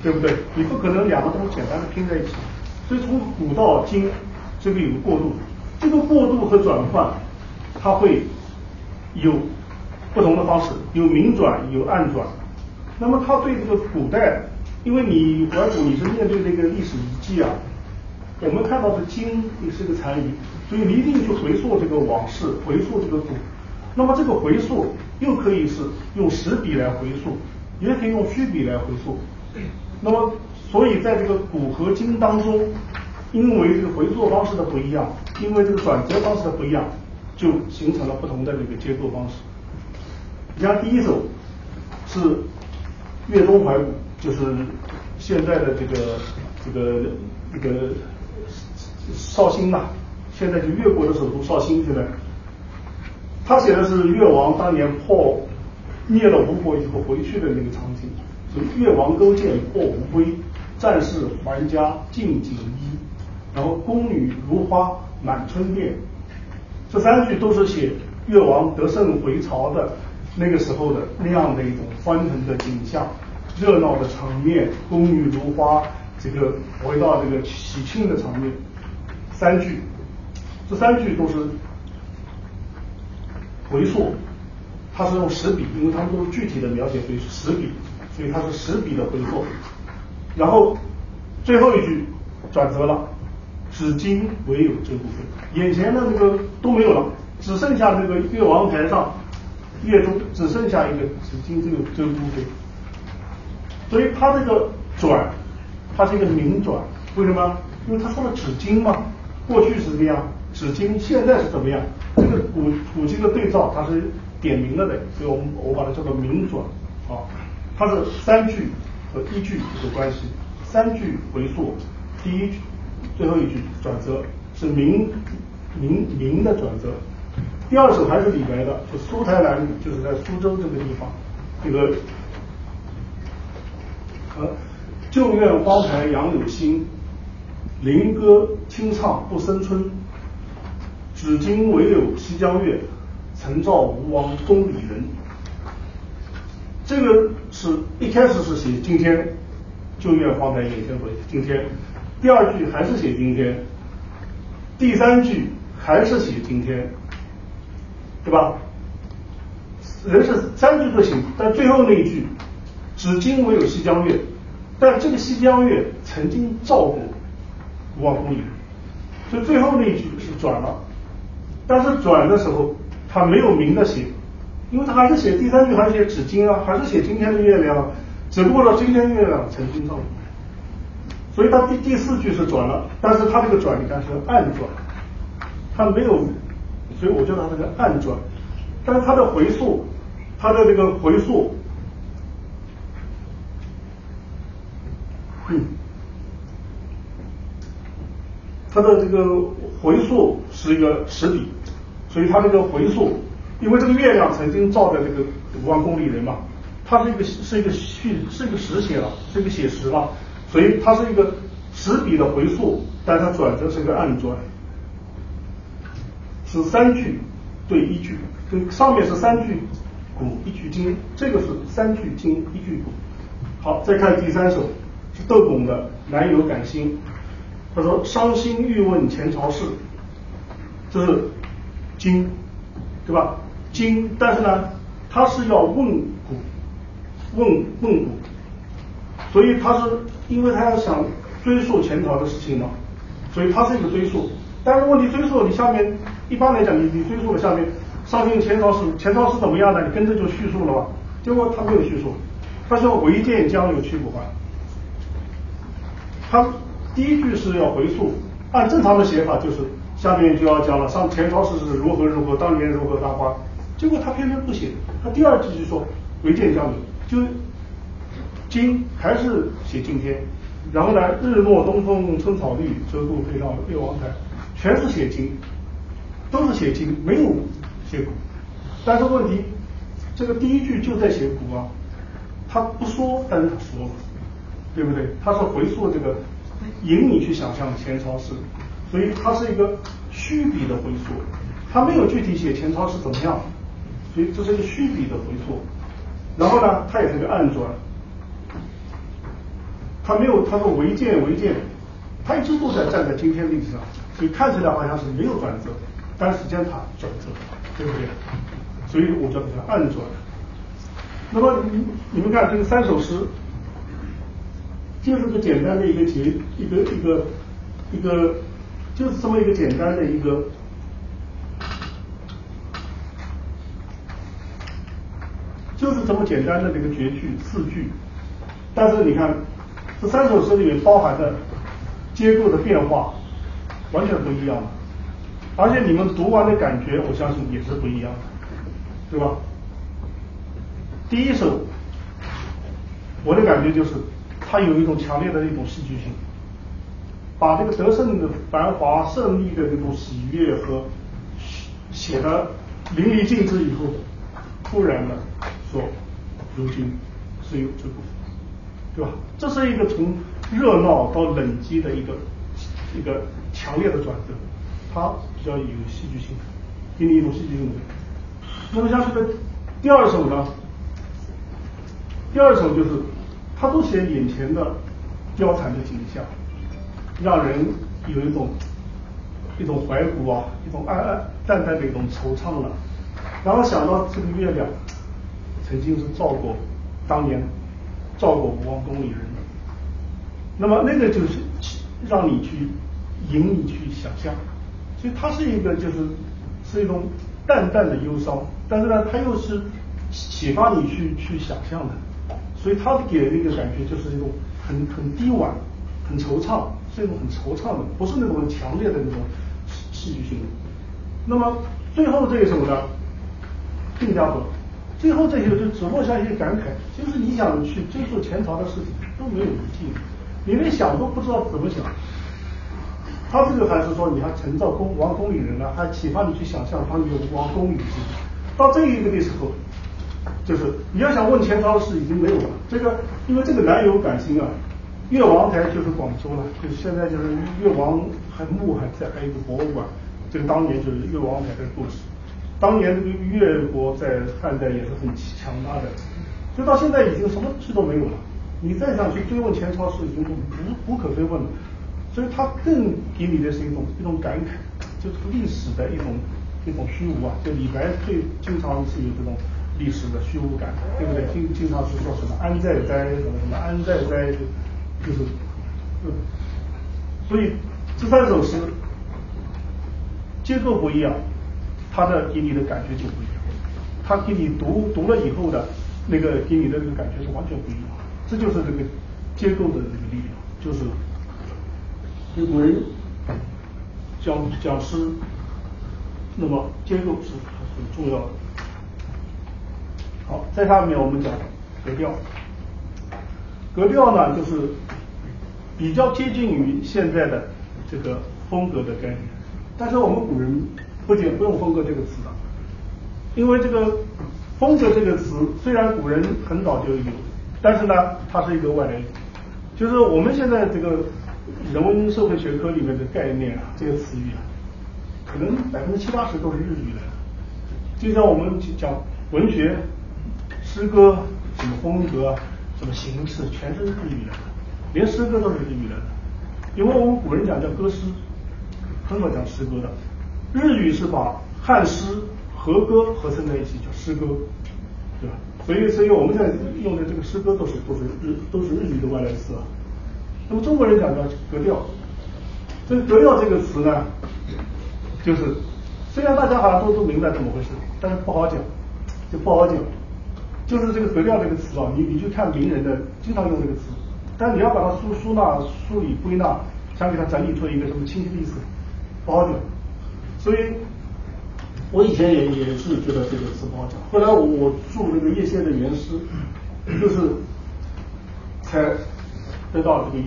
对不对？你不可能两个东西简单的拼在一起，所以从古到今，这个有个过渡，这个过渡和转换，它会有不同的方式，有明转，有暗转。那么它对这个古代，因为你怀古你是面对这个历史遗迹啊，我们看到的今也是个残余，所以你一定去回溯这个往事，回溯这个古。那么这个回溯又可以是用实笔来回溯，也可以用虚笔来回溯。那么，所以在这个古和今当中，因为这个回溯方式的不一样，因为这个转折方式的不一样，就形成了不同的这个结构方式。你像第一首是《越东怀古》，就是现在的这个这个这个绍兴嘛，现在就越国的首都绍兴，现在他写的是越王当年破灭了吴国以后回去的那个场景。是越王勾践破吴归，战士还家尽锦衣，然后宫女如花满春殿，这三句都是写越王得胜回朝的那个时候的那样的一种欢腾的景象，热闹的场面，宫女如花，这个回到这个喜庆的场面，三句，这三句都是回溯，它是用实笔，因为它们都是具体的描写，所以是实笔。所以它是实笔的回溯，然后最后一句转折了，至今唯有这部分，眼前的这个都没有了，只剩下这个越王台上，越中只剩下一个纸巾这个这个部分，所以它这个转，它是一个明转，为什么？因为他说的纸巾嘛，过去是这样，纸巾现在是怎么样？这个古古今的对照，它是点明了的，所以我们我把它叫做明转啊。它是三句和一句有关系，三句回溯，第一句最后一句转折是明明明的转折。第二首还是李白的，就苏台南，就是在苏州这个地方，这个呃旧院荒台杨柳新，林歌清唱不生春，至今唯有西江月，曾照吴王东里人。这个是一开始是写今天，旧院荒台眼前回，今天，第二句还是写今天，第三句还是写今天，对吧？人是三句都行，但最后那一句，至今唯有西江月，但这个西江月曾经照过吴王宫里，所以最后那一句是转了，但是转的时候他没有明的写。因为他还是写第三句，还是写纸巾啊，还是写今天的月亮，只不过呢，今天月亮曾经照过，所以他第第四句是转了，但是他这个转你看是暗转，他没有，所以我叫它这个暗转，但是它的回溯，它的这个回溯，嗯，他的这个回溯是一个实笔，所以它这个回溯。因为这个月亮曾经照在这个五万公里人嘛，它是一个是一个虚是一个实写了，是一个写实了，所以它是一个实笔的回溯，但它转折是一个暗转，是三句对一句，跟上面是三句古一句今，这个是三句今一句古。好，再看第三首是窦拱的《南游感兴》，他说伤心欲问前朝事，这是今，对吧？今，但是呢，他是要问古，问问古，所以他是因为他要想追溯前朝的事情嘛，所以他是一个追溯。但是问题追溯你下面一般来讲你你追溯了下面上面前朝是前朝是怎么样的，你跟着就叙述了吧？结果他没有叙述，他说唯见江有去不还。他第一句是要回溯，按正常的写法就是下面就要讲了上前朝是如何如何，当年如何大花。结果他偏偏不写，他第二句就说唯见江有，就今还是写今天，然后呢日落东风春草绿，折渡飞上越王台，全是写今，都是写经，没有写古。但是问题，这个第一句就在写古啊，他不说，但是他说了。对不对？他是回溯这个，引你去想象前朝史，所以它是一个虚笔的回溯，他没有具体写前朝是怎么样，所以这是一个虚笔的回溯。然后呢，它也是个暗转，他没有他说违建违建，他一直都在站在今天历史上，所以看起来好像是没有转折，但实际上它转折，对不对？所以我叫它暗转。那么你你们看这个三首诗。就是个简单的一个结，一个一个一个，就是这么一个简单的一个，就是这么简单的这个绝句四句，但是你看这三首诗里面包含的结构的变化完全不一样了，而且你们读完的感觉，我相信也是不一样的，对吧？第一首，我的感觉就是。它有一种强烈的一种戏剧性，把这个得胜的繁华、胜利的这种喜悦和写的淋漓尽致以后，突然的说，如今是有这部分，对吧？这是一个从热闹到冷寂的一个一个强烈的转折，它要有戏剧性，给你一种戏剧性。那么像这个第二首呢？第二首就是。他都写眼前的貂蝉的景象，让人有一种一种怀古啊，一种暗暗淡淡的一种惆怅了。然后想到这个月亮曾经是照过当年照过吴王宫里人的，那么那个就是让你去引你去想象，所以它是一个就是是一种淡淡的忧伤，但是呢，它又是启发你去去想象的。所以他给人一个感觉就是一种很很低婉、很惆怅，是一种很惆怅的，不是那种很强烈的那种戏剧性。那么最后这一首呢，更加多，最后这些就只落下一些感慨，就是你想去追溯前朝的事情都没有遗迹，你连想都不知道怎么想。他这个还是说你还陈赵公王宫里人呢，还启发你去想象他有王宫里的事情。到这一个的时候。就是你要想问前朝的事已经没有了，这个因为这个难有感情啊。越王台就是广州了，就是现在就是越王还墓还在，还有一个博物馆。这个当年就是越王台的故事。当年这个越国在汉代也是很强大的，就到现在已经什么事都没有了。你再想去追问前朝事，已经无无可追问了。所以他更给你的是一种一种感慨，就是历史的一种一种虚无啊。就李白最经常是有这种。历史的虚无感，对不对？经经常是说什么安在哉，什么什么安在哉，就是，嗯，所以这三首诗结构不一样，它的给你的感觉就不一样，他给你读读了以后的那个给你的那个感觉是完全不一样，这就是这个结构的这个力量，就是古人讲讲诗，那么结构是很重要的。好，在下面我们讲格调。格调呢，就是比较接近于现在的这个风格的概念。但是我们古人不仅不用风格这个词的，因为这个风格这个词虽然古人很早就有，但是呢，它是一个外来语。就是我们现在这个人文社会学科里面的概念啊，这个词语啊，可能百分之七八十都是日语的。就像我们讲文学。诗歌什么风格，什么形式，全是日语的，连诗歌都是日语的。因为我们古人讲叫歌诗，很少讲诗歌的。日语是把汉诗和歌合成在一起叫诗歌，对吧？所以所以我们在用的这个诗歌都是都是日都是日语的外来词啊。那么中国人讲叫格调，这个格调这个词呢，就是虽然大家好像都都明白怎么回事，但是不好讲，就不好讲。就是这个格调这个词啊，你你去看名人的经常用这个词，但你要把它梳梳纳、梳理、归纳，想给它整理出一个什么清晰的意思，不好讲。所以，我以前也也是觉得这个词不好讲。后来我我注那个叶县的原诗，就是才得到这个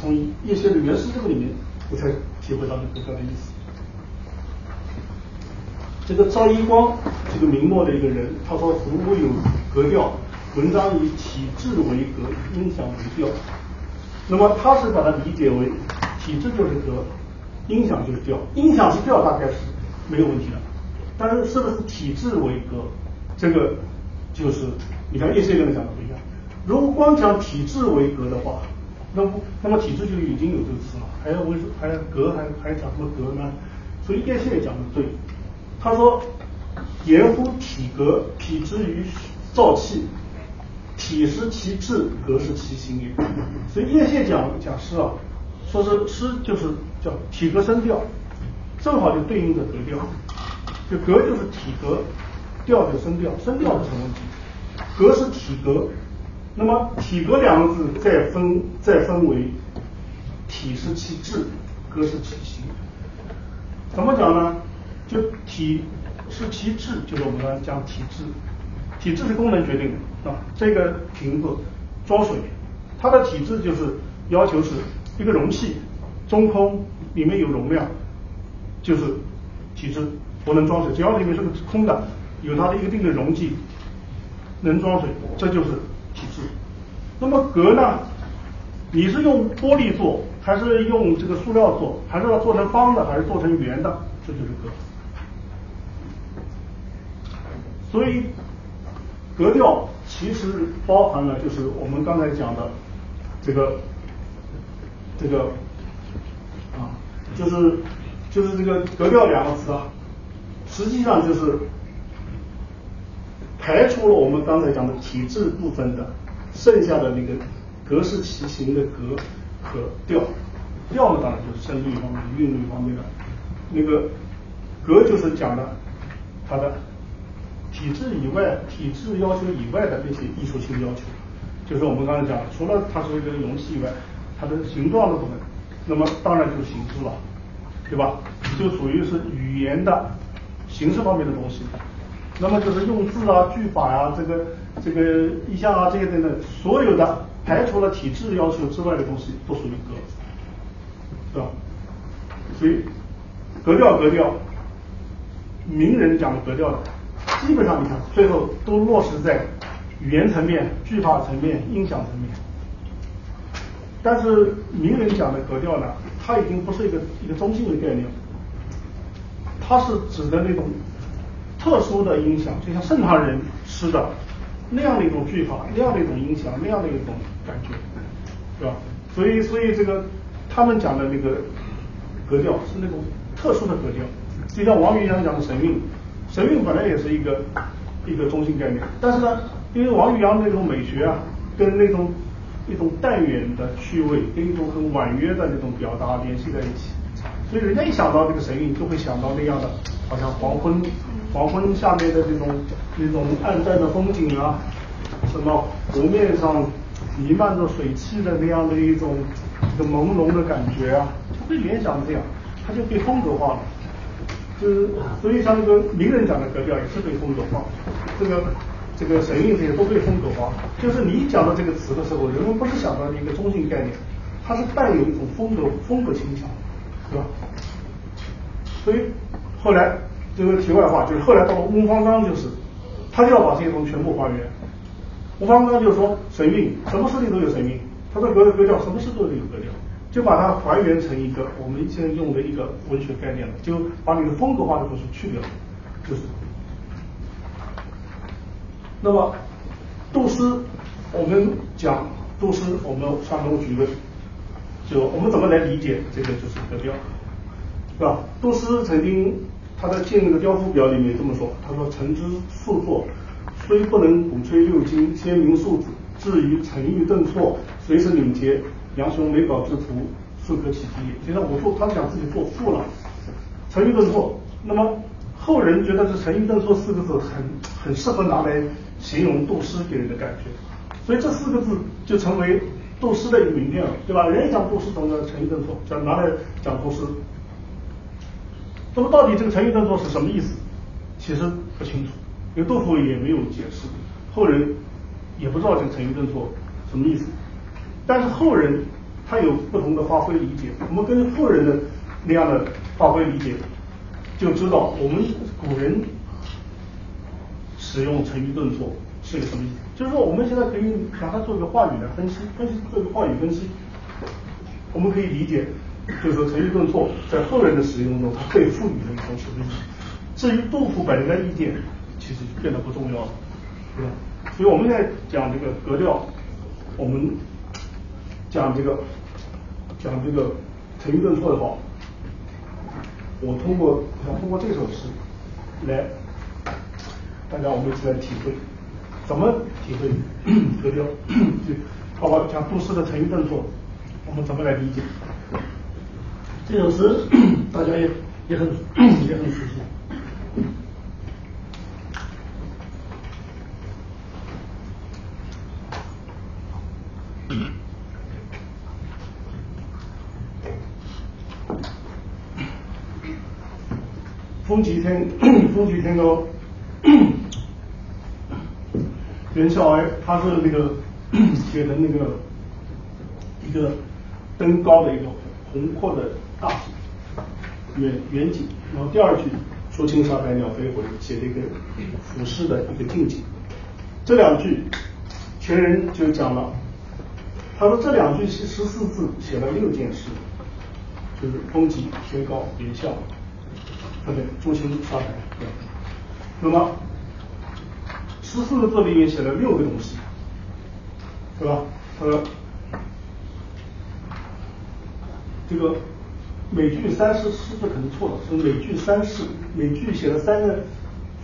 从叶谢的原诗这个里面，我才体会到这个格调的意思。这个赵一光，这个明末的一个人，他说“古有格调，文章以体制为格，音响为调”。那么他是把它理解为体制就是格。音响就是调，音响是调，大概是没有问题的。但是是不是体制为格，这个就是你看叶先生讲的不一样。如果光讲体制为格的话，那么那么体制就已经有这个词了，还要为还要格还还讲什么格呢？所以叶谢讲的对，他说言乎体格，体之于造气，体是其质，格是其形也。所以叶谢讲讲诗啊。说是诗就是叫体格声调，正好就对应着格调，就格就是体格，调就是声调，声调不成问题？格是体格，那么体格两个字再分再分为体是其质，格是其形。怎么讲呢？就体是其质，就是我们刚才讲体质，体质是功能决定的啊。这个瓶子装水，它的体质就是要求是。一个容器中空，里面有容量，就是体质，不能装水。只要里面是个空的，有它的一定的容积，能装水，这就是体质。那么格呢？你是用玻璃做，还是用这个塑料做，还是要做成方的，还是做成圆的？这就是格。所以格调其实包含了就是我们刚才讲的这个。这个啊，就是就是这个格调两个词啊，实际上就是排除了我们刚才讲的体制部分的，剩下的那个格式其形的格和调，调呢当然就是声律方面、韵律方面的，那个格就是讲的它的体质以外、体质要求以外的那些艺术性要求，就是我们刚才讲，除了它是一个容器以外。它的形状的部分，那么当然就是形式了，对吧？就属于是语言的形式方面的东西。那么就是用字啊、句法呀、这个这个意象啊这些等等，所有的排除了体制要求之外的东西，都属于格，对吧？所以格调格调，名人讲的格调的，基本上你看最后都落实在语言层面、句法层面、音响层面。但是名人讲的格调呢，它已经不是一个一个中性的概念，它是指的那种特殊的音响，就像盛唐人吃的那样的一种句法，那样的一种音响，那样的一种感觉，是吧？所以，所以这个他们讲的那个格调是那种特殊的格调，就像王渔洋讲的神韵，神韵本来也是一个一个中性概念，但是呢，因为王渔洋那种美学啊，跟那种。一种淡远的趣味跟一种很婉约的那种表达联系在一起，所以人家一想到这个神韵，就会想到那样的，好像黄昏，黄昏下面的这种那种暗淡的风景啊，什么湖面上弥漫着水汽的那样的一种一个朦胧的感觉啊，就会联想这样，它就被风格化了。就是所以像那个名人讲的格调也是被风格化，这个。这个神韵这些都被风格化，就是你讲到这个词的时候，人们不是想到一个中性概念，它是带有一种风格风格倾向，是吧？所以后来这个题外话就是后来到了翁方刚，就是他就要把这些东西全部还原。翁方刚就说神韵，什么事情都有神韵，他说格格调，什么事都有格调，就把它还原成一个我们现在用的一个文学概念了，就把你的风格化的东西去掉，就是。那么，杜诗，我们讲杜诗，我们上面我举个，就我们怎么来理解这个就是格调，是吧？杜诗曾经他在建那个雕塑表里面这么说，他说：“臣之素作，虽不能鼓吹六经，先明数字。至于诚意顿挫，随时领节，杨雄没稿之徒，速可起之也。实际上，我做他讲自己做富了，诚意顿挫。那么后人觉得这诚意顿挫四个字很很适合拿来形容杜诗给人的感觉，所以这四个字就成为杜诗的一个名片了，对吧？人一讲杜诗，总要成语顿挫，讲拿来讲杜诗。那么到底这个成语顿挫是什么意思？其实不清楚，因为杜甫也没有解释，后人。也不知道这个成语顿挫什么意思，但是后人他有不同的发挥理解，我们根据后人的那样的发挥理解，就知道我们古人使用成语顿挫是个什么意思。就是说我们现在可以把它做一个话语来分析，分析做一个话语分析，我们可以理解，就是说成语顿挫在后人的使用中，它被赋予了一种什么意思。至于杜甫本人的意见，其实变得不重要了，对吧？所以我们在讲这个格调，我们讲这个讲这个成语顿挫的话，我通过想通过这首诗来，大家我们一起来体会，怎么体会格调？就包括讲杜诗的成语顿挫，我们怎么来理解？这首诗 大家也也很 也很熟悉。风起天，风起天高。袁绍儿他是那个写的那个一个登高的一个宏阔的大景远远景，然后第二句“说青沙白鸟飞回”写了一个俯视的一个近景，这两句前人就讲了，他说这两句是十四字写了六件事，就是风急天高袁绍。对对？朱青沙白。那么十四个字里面写了六个东西，对吧？他说，这个每句三事，诗字可能错了，是每句三事，每句写了三个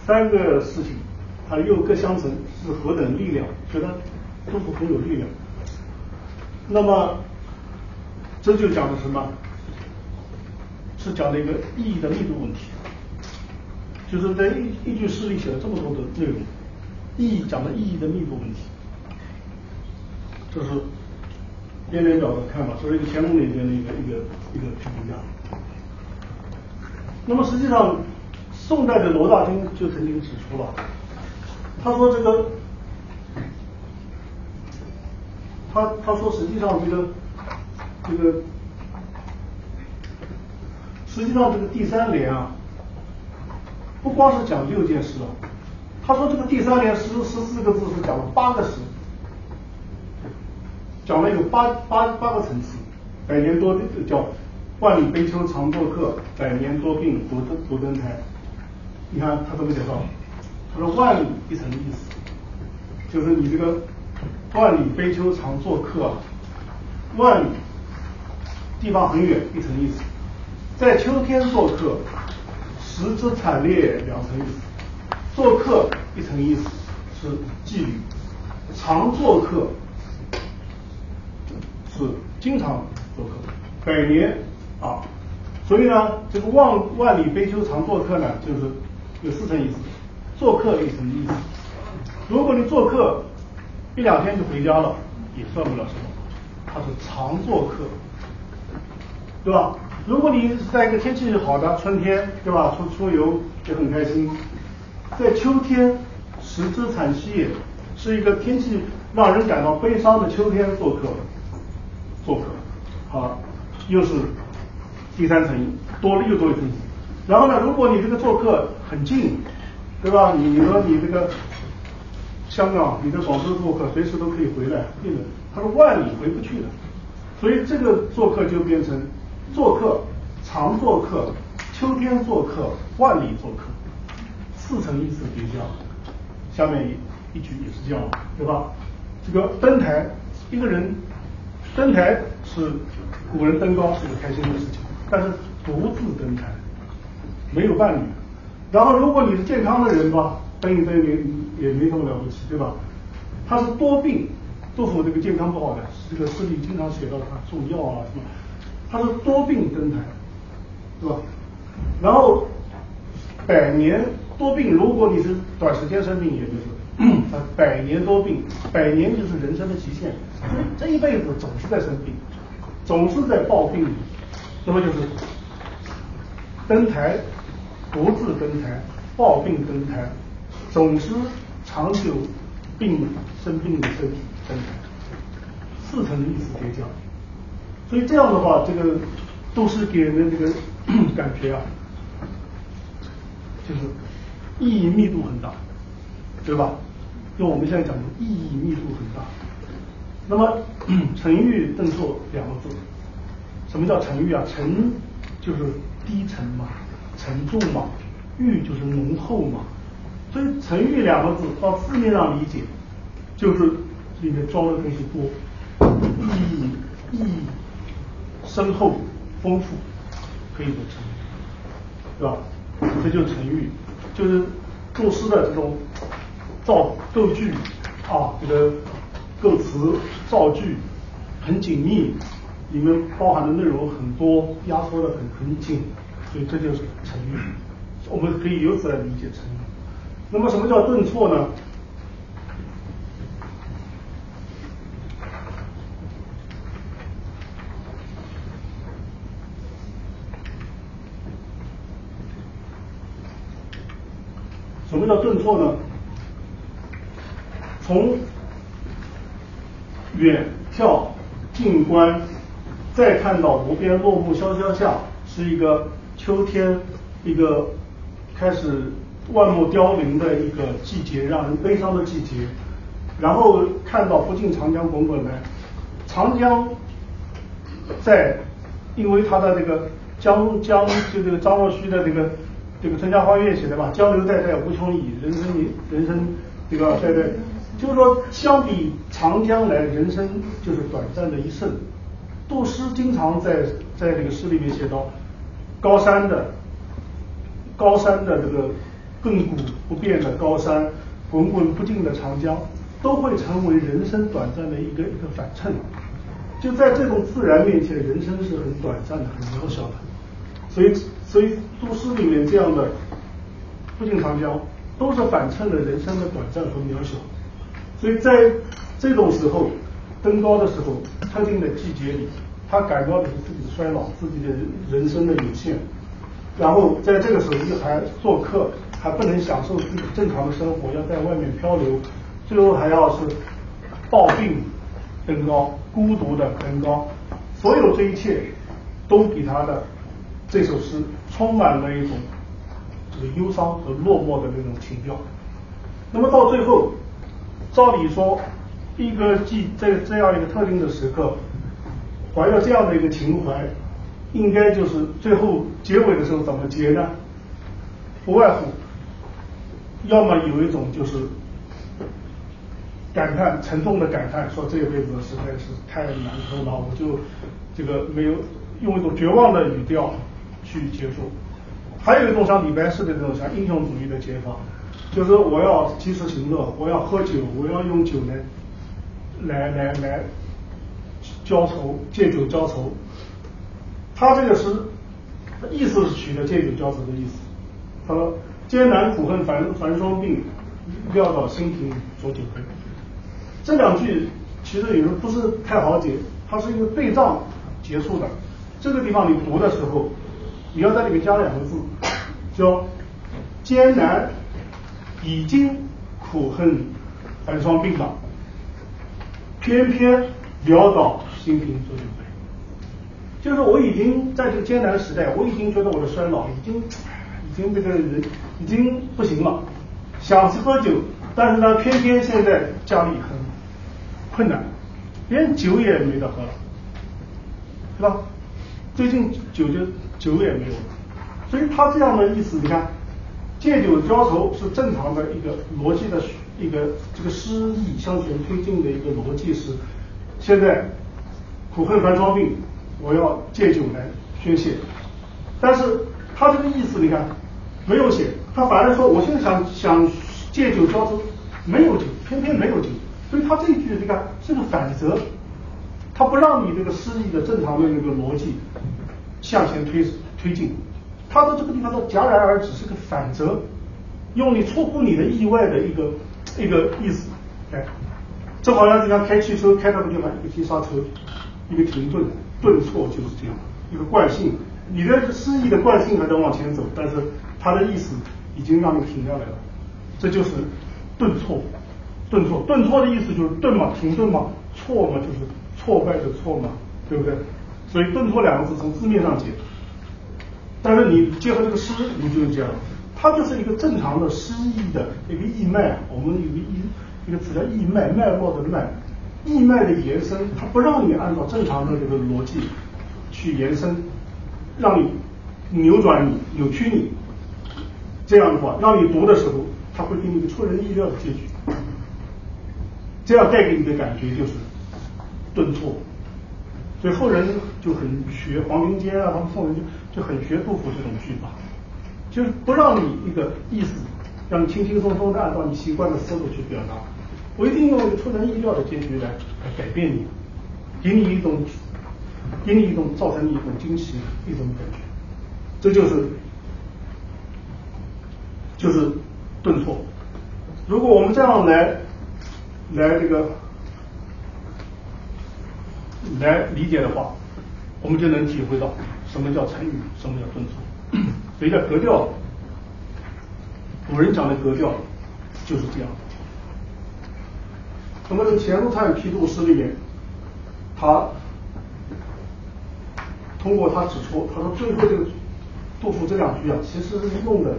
三个事情，它又各相乘，是何等力量？觉得都是很有力量。那么这就讲的什么？是讲的一个意义的密度问题，就是在一一句诗里写了这么多的内容，意义讲的意义的密度问题，这是边联表的看法，作为一个乾隆年间的一个一个一个批评家。那么实际上，宋代的罗大经就曾经指出了，他说这个，他他说实际上这个这个。实际上，这个第三联啊，不光是讲六件事了。他说这个第三联十十四个字是讲了八个事，讲了有八八八个层次。百年多病叫万里悲秋常作客，百年多病独登独登台。你看他怎么介绍？他说万里一层意思，就是你这个万里悲秋常作客，万里地方很远一层意思。在秋天做客，时之惨烈两层意思。做客一层意思是寄旅，常做客是经常做客。百年啊，所以呢，这个万万里悲秋常做客呢，就是有四层意思。做客一层意思，如果你做客一两天就回家了，也算不了什么。他是常做客，对吧？如果你在一个天气好的春天，对吧？出出游也很开心。在秋天，时之惨兮，是一个天气让人感到悲伤的秋天做客，做客，好，又是第三层，多了又多一层。然后呢，如果你这个做客很近，对吧？你你说你这个香港，你在广州做客，随时都可以回来，对的。他说万里回不去的，所以这个做客就变成。做客，常做客，秋天做客，万里做客，四层意思叠加。下面一一句也是这样，对吧？这个登台，一个人登台是古人登高是个开心的事情，但是独自登台，没有伴侣。然后如果你是健康的人吧，登一登也也没什么了不起，对吧？他是多病，杜甫这个健康不好的，这个诗里经常写到他中药啊什么，他是多病登台，对吧？然后百年多病，如果你是短时间生病，也就是啊 百年多病，百年就是人生的极限，这一辈子总是在生病，总是在抱病，那么就是登台独自登台，抱病登台，总是长久病生病的身体登台，四层意思叠加，所以这样的话，这个都是给人的这个 感觉啊。就是意义密度很大，对吧？就我们现在讲的意义密度很大。那么 沉郁顿挫两个字，什么叫沉郁啊？沉就是低沉嘛，沉重嘛；郁就是浓厚嘛。所以沉郁两个字到字面上理解，就是里面装的东西多，意义意义深厚丰富，可以说沉，对吧？这就是成语，就是作诗的这种造构句啊，这个构词造句很紧密，里面包含的内容很多，压缩的很很紧，所以这就是成语。我们可以由此来理解成语。那么什么叫顿挫呢？什么叫顿挫呢？从远眺近观，再看到无边落木萧萧下，是一个秋天，一个开始万木凋零的一个季节，让人悲伤的季节。然后看到不尽长江滚滚来，长江在因为它的这个江江就这个张若虚的这个。这个《春江花月》写的吧，江流代代无穷已，人生人生这个对对，就是说相比长江来，人生就是短暂的一瞬。杜诗经常在在这个诗里面写到，高山的高山的这个亘古不变的高山，滚滚不尽的长江，都会成为人生短暂的一个一个反衬。就在这种自然面前，人生是很短暂的，很渺小的。所以，所以杜诗里面这样的不尽长江，都是反衬了人生的短暂和渺小。所以在这种时候，登高的时候，特定的季节里，他感到的是自己的衰老，自己的人生的有限。然后在这个时候，又还做客，还不能享受自己正常的生活，要在外面漂流，最后还要是抱病登高，孤独的登高。所有这一切，都比他的。这首诗充满了一种这个忧伤和落寞的那种情调。那么到最后，照理说，一个记在这样一个特定的时刻，怀着这样的一个情怀，应该就是最后结尾的时候怎么结呢？不外乎，要么有一种就是感叹，沉重的感叹，说这一辈子实在是太难受了，我就这个没有用一种绝望的语调。去结束，还有一种像李白式的这种像英雄主义的解法，就是我要及时行乐，我要喝酒，我要用酒来来来来浇愁，借酒浇愁。他这个诗意思是取的借酒浇愁的意思。他说：“艰难苦恨繁繁霜鬓，潦倒新停浊酒杯。”这两句其实有人不是太好解，它是一个对仗结束的。这个地方你读的时候。你要在里面加两个字，叫艰难已经苦恨寒霜鬓了，偏偏潦倒新瓶浊酒杯。就是我已经在这个艰难的时代，我已经觉得我的衰老已经已经这个人已经不行了，想去喝酒，但是呢，偏偏现在家里很困难，连酒也没得喝了，是吧？最近酒就。酒也没有了，所以他这样的意思，你看，借酒浇愁是正常的一个逻辑的一个这个诗意向前推进的一个逻辑是，现在苦恨繁霜鬓，我要借酒来宣泄，但是他这个意思你看没有写，他反而说我现在想想借酒浇愁没有酒，偏偏没有酒，所以他这一句你看是个反折，他不让你这个诗意的正常的那个逻辑向前推推进，他的这个地方的戛然而止是个反折，用你出乎你的意外的一个一个意思，哎，这好像就像开汽车开到个地方一个急刹车，一个停顿，顿挫就是这样一个惯性，你的诗意的惯性还在往前走，但是它的意思已经让你停下来了。这就是顿挫，顿挫，顿挫的意思就是顿嘛，停顿嘛，挫嘛就是挫败的挫嘛，对不对？所以顿挫两个字从字面上解，但是你结合这个诗，你就是这样，它就是一个正常的诗意的一个义脉，我们有个义一个词叫义脉，脉络的脉，义脉的延伸，它不让你按照正常的这个逻辑去延伸，让你扭转你，扭曲你，这样的话，让你读的时候。他会给你一个出人意料的结局，这样带给你的感觉就是顿挫，所以后人就很学黄庭坚啊，他们后人就就很学杜甫这种句法，就是不让你一个意思，让你轻轻松松的按照你习惯的思路去表达，我一定用出人意料的结局来来改变你，给你一种给你一种造成你一种惊喜一种感觉，这就是就是。顿挫。如果我们这样来来这个来理解的话，我们就能体会到什么叫成语，什么叫顿挫。所以叫格调，古人讲的格调就是这样。那么这《前路探批杜诗》里面，他通过他指出，他说最后这个杜甫这两句啊，其实是用的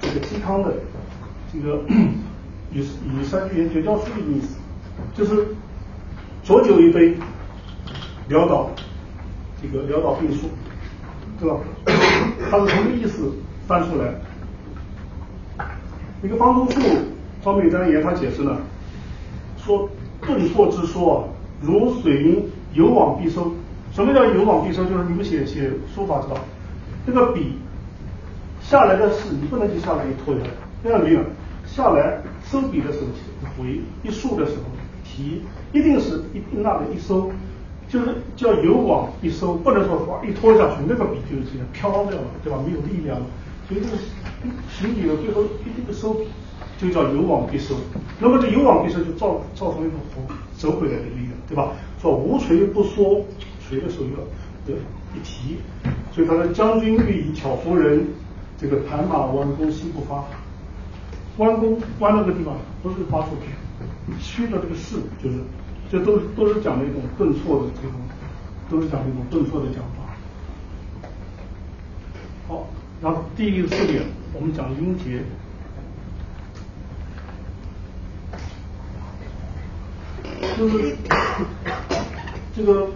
这个嵇康的。这个与与三句言绝交书的意思，就是浊酒一杯，潦倒这个潦倒病树，对吧？他是从这个意思翻出来。那个方中树方美瞻言他解释呢，说顿挫之说，如水银有往必收。什么叫有往必收？就是你们写写书法知道，这个笔下来的是你不能就下来一拖下来，这样没有。下来收笔的时候回，一竖的时候提，一定是一那个一收，就是叫有往一收，不能说话一拖下去，那个笔就是这样飘掉了，对吧？没有力量了，所以这个行笔的最后一定的收笔，就叫有往必收。那么这有往必收就造造成一种走回来的力量，对吧？说无垂不缩，垂的时候要的一提，所以他说将军欲以巧夫人，这个盘马弯弓心不发。弯弓弯那个地方都是发出去，虚的这个势就是，这都是都是讲的一种顿挫的这种，都是讲的一种顿挫的讲法。好，然后第四点，我们讲音节，就是这个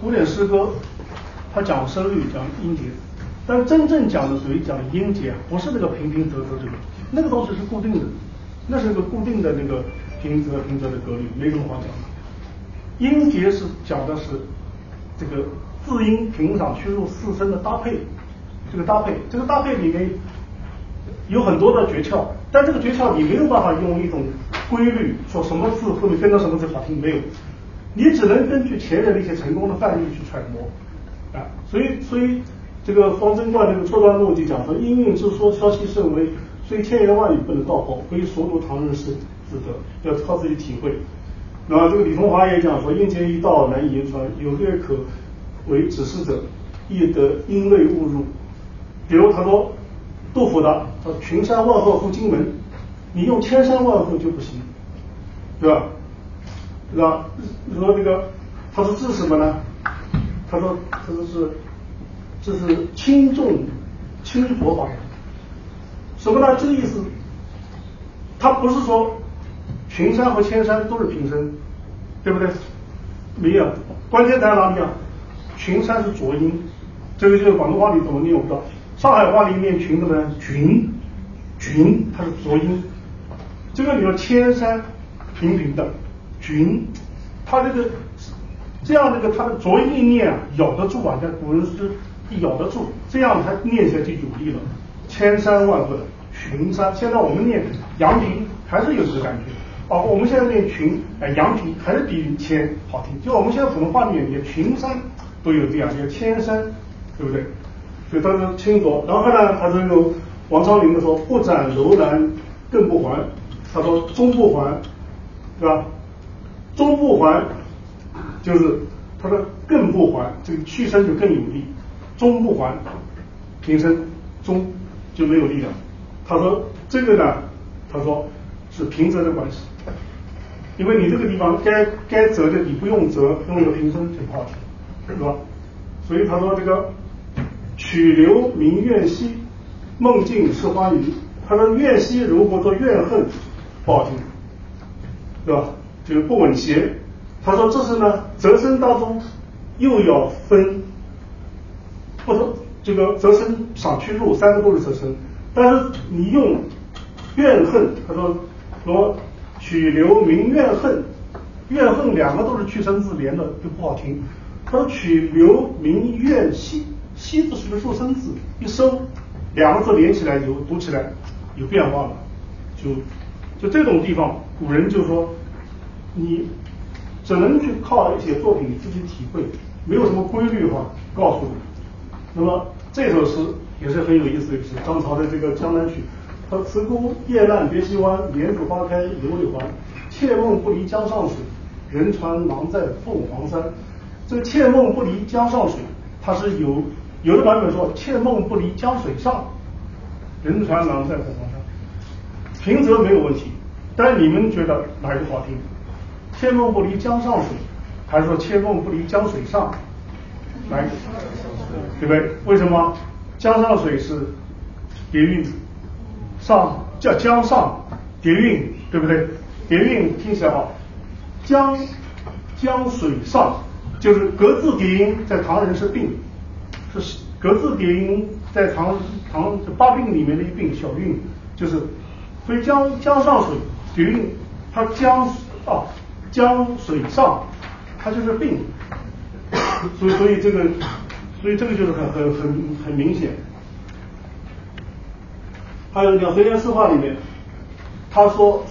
古典诗歌，它讲声律，讲音节，但真正讲的属于讲音节，不是这个平平仄仄这个。那个东西是固定的，那是个固定的那个平仄平仄的格律，没什么好讲的。音节是讲的是这个字音平上去入四声的搭配，这个搭配，这个搭配里面有很多的诀窍，但这个诀窍你没有办法用一种规律说什么字后面跟着什么字好听，没有，你只能根据前人的一些成功的范例去揣摩。啊，所以所以这个方贞观这个错断录就讲说音韵之说消息甚微。所以千言万语不能道破，非熟读唐人诗自得，要靠自己体会。那这个李桐华也讲说，音节一道难言传，有略可为指示者，亦得因类误入。比如他说杜甫的，他群山万壑赴荆门，你用千山万壑就不行，对吧？对吧？说这个，他说这是什么呢？他说他说是这是轻重轻薄法。什么呢？这个意思，他不是说群山和千山都是平声，对不对？没有，关键在哪里啊？群山是浊音，这个就是广东话里怎么念我不知道。上海话里念群怎么？群，群它是浊音。这个你说千山平平的，群，它这个这样这个它的浊音一念啊，咬得住啊，在古人是咬得住，这样它念起来就有力了。千山万壑，群山。现在我们念阳平还是有这个感觉。包括我们现在练群，哎，阳平还是比千好听。就我们现在普通话念，连群山都有这样，叫千山，对不对？所以他是清浊。然后呢，他这个王昌龄的说不斩楼兰更不还，他说终不还，对吧？终不还就是他说更不还，这个去声就更有力。终不还，平声终就没有力量。他说这个呢，他说是平仄的关系。因为你这个地方该该折的你不用折，用一个平声就好听，是吧？所以他说这个曲流明怨兮，梦境是花云。他说怨兮如果说怨恨不好听，对吧？就是不稳谐。他说这是呢，折声当中又要分，或者这个折声上去入三个都是折声，但是你用怨恨，他说说。曲流明怨恨，怨恨两个都是去声字连的就不好听。他说曲流明怨兮，兮字是个入声字，一声两个字连起来有读起来有变化了。就就这种地方，古人就说你只能去靠一些作品自己体会，没有什么规律化告诉你。那么这首诗也是很有意思的诗，张潮的这个《江南曲》。和慈姑夜阑别西湾，莲子花开犹未还。妾梦不离江上水，人船郎在凤凰山。这个妾梦不离江上水，它是有有的版本说妾梦不离江水上，人船郎在凤凰山。平仄没有问题，但你们觉得哪一个好听？妾梦不离江上水，还是说妾梦不离江水上？来，对不对？为什么？江上水是叠韵。上叫江上叠韵，对不对？叠韵听起来好。江江水上就是格字叠音，在唐人是病，是格字叠音在唐唐八病里面的一病小韵，就是所以江江上水叠韵，它江啊江水上，它就是病，所以所以这个所以这个就是很很很很明显。还有《两随园诗话》里面，他说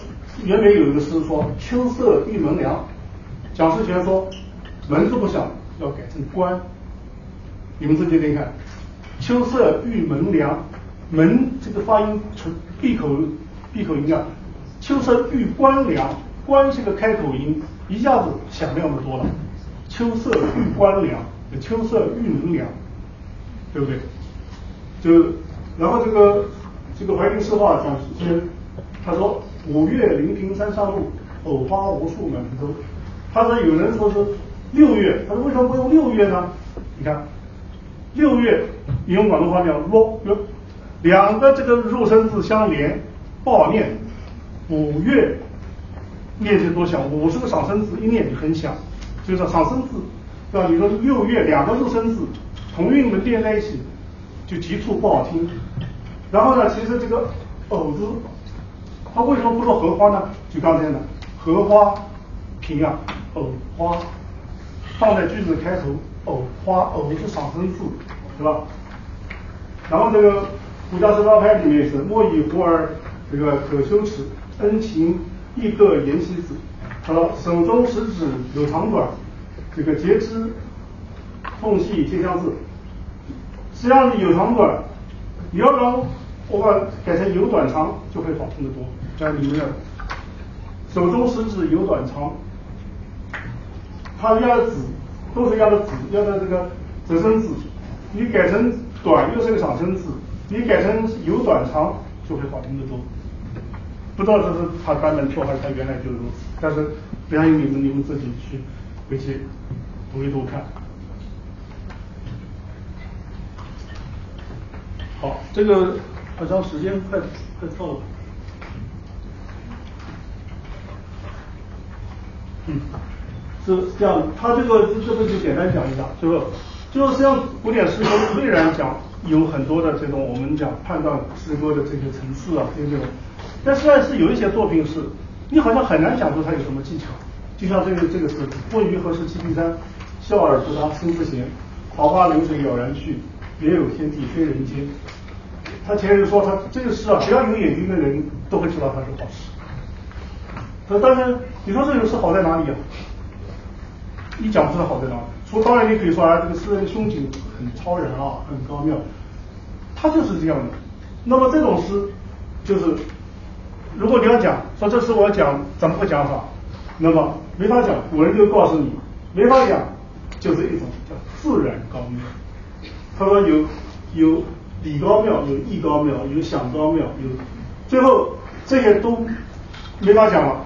原本有一个诗说“秋色玉门凉”，蒋士权说门字不响，要改成关。你们自己听看，“秋色玉门凉”，门这个发音成闭口闭口音啊，“秋色玉关凉”，关是个开口音，一下子响亮的多了。“秋色玉关凉”，“秋色玉门凉”，对不对？就然后这个。这个怀平诗话讲时间，他说五月临平山上路，藕花无数满城洲。他说有人说是六月，他说为什么不用六月呢？你看六月，你用广东话讲落，两个这个入声字相连，不好念。五月念起多响，五是个上声字，一念就很响，就是上声字，对吧？你说六月两个入声字同韵的连在一起，就急促不好听。然后呢，其实这个藕字，它为什么不说荷花呢？就刚才的荷花平啊，藕花放在句子开头，藕花藕是上声字，是吧？然后这个《古家十八拍》里面是莫以胡儿这个可羞耻，恩情亦各言其子。他说手中食指有长短，这个截肢缝隙皆相似。实际上有长短。你要让我把改成有短长，就会好听得多。像你们的手中食指有短长，它压的指都是压的指，压的这个折声字。你改成短又是个长声字，你改成有短长就会好听得多。不知道这是他版本错还是他原来就如此，但是非常有名字，你们自己去回去读一读看。好，这个好像时间快快到了。嗯，是这样，他这个这个就简单讲一下，就是，就是像古典诗歌虽然讲有很多的这种我们讲判断诗歌的这些层次啊，这种，但实际上是有一些作品是，你好像很难讲出它有什么技巧，就像这个这个诗，问于何事栖碧山，笑而不答心不闲，桃花流水杳然去。别有天地非人间。他前人说他这个诗啊，只要有眼睛的人都会知道它是好诗，那但是你说这首诗好在哪里啊？你讲不出来好在哪里。说当然你可以说啊，这个诗人的胸襟很超然啊，很高妙，他就是这样的。那么这种诗就是，如果你要讲说这诗我要讲怎么个讲法，那么没法讲，古人就告诉你没法讲，就是一种叫自然高妙。他说有有理高妙，有义高妙，有想高妙，有最后这些都没法讲了，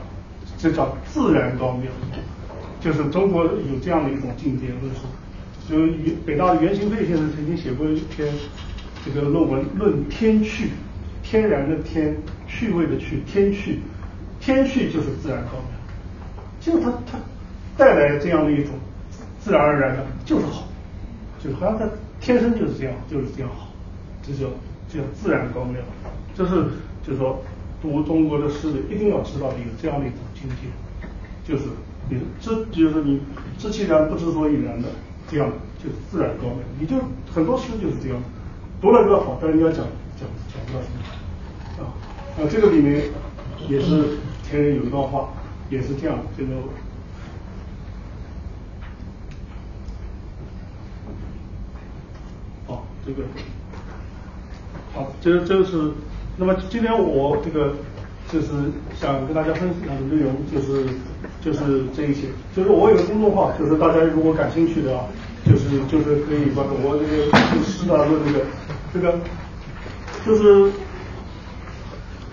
这叫自然高妙。就是中国有这样的一种境界论述，就北大的袁行霏先生曾经写过一篇这个论文，论天趣，天然的天，趣味的趣，天趣，天趣就是自然高妙，就是他他带来这样的一种自然而然的，就是好，就好像他天生就是这样，就是这样好，这叫这叫自然高妙，这是就是说读中国的诗一定要知道的一个这样的一种境界，就是。你知就是你知其然不知所以然的，这样就是自然高明。你就很多诗就是这样，读了就好，但是你要讲讲讲不到什么啊啊，这个里面也是前人有一段话，也是这样，这个哦，这个好，这这是那么今天我这个。就是想跟大家分享的内容，就是就是这一些。就是我有个公众号，就是大家如果感兴趣的啊，就是就是可以关注我这个论诗啊，论这个这个，就是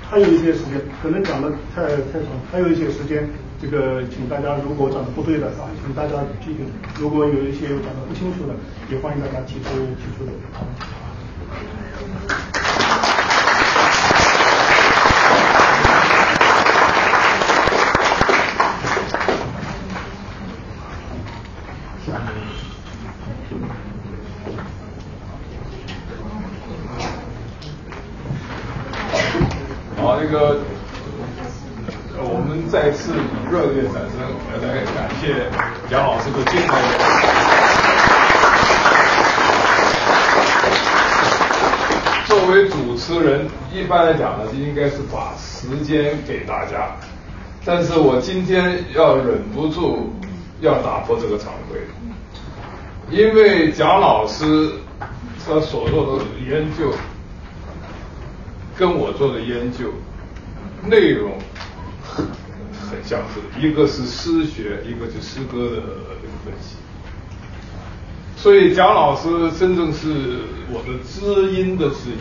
还有一些时间，可能讲的太太长，还有一些时间，这个请大家如果讲的不对的啊，请大家批评。如果有一些讲的不清楚的，也欢迎大家提出提出的。这个，我们再次以热烈掌声来感谢蒋老师的精彩演讲。作为主持人，一一般来讲呢，就应该是把时间给大家，但是我今天要忍不住要打破这个常规，因为蒋老师他所做的研究，跟我做的研究。内容很相似，一个是诗学，一个是诗歌的这个分析。所以蒋老师真正是我的知音的知音，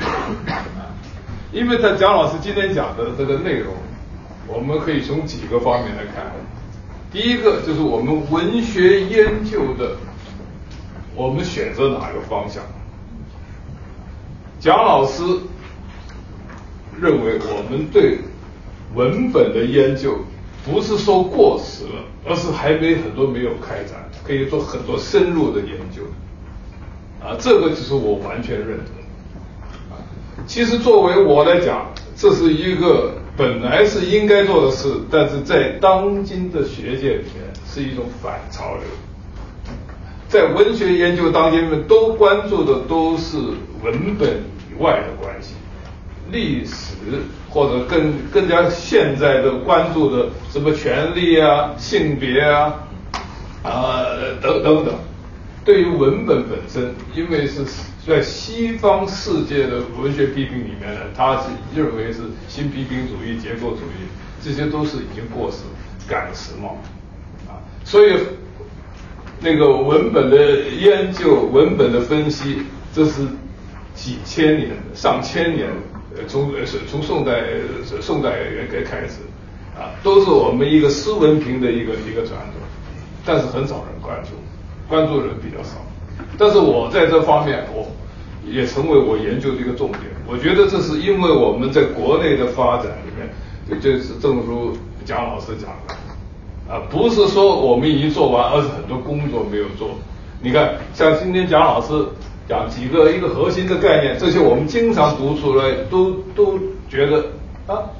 因为在蒋老师今天讲的这个内容，我们可以从几个方面来看。第一个就是我们文学研究的，我们选择哪个方向？蒋老师认为我们对。文本的研究不是说过时了，而是还没很多没有开展，可以做很多深入的研究。啊，这个就是我完全认同。其实作为我来讲，这是一个本来是应该做的事，但是在当今的学界里面是一种反潮流。在文学研究当中们都关注的都是文本以外的关系。历史或者更更加现在的关注的什么权利啊、性别啊啊等等等，对于文本本身，因为是在西方世界的文学批评里面呢，他是认为是新批评主义、结构主义，这些都是已经过时、赶时髦啊，所以那个文本的研究、文本的分析，这是几千年、上千年。呃从是从宋代宋代开开始啊，都是我们一个诗文评的一个一个传统，但是很少人关注，关注人比较少。但是我在这方面，我也成为我研究的一个重点。我觉得这是因为我们在国内的发展里面，就是正如蒋老师讲的啊，不是说我们已经做完，而是很多工作没有做。你看，像今天蒋老师。讲几个一个核心的概念，这些我们经常读出来，都都觉得啊，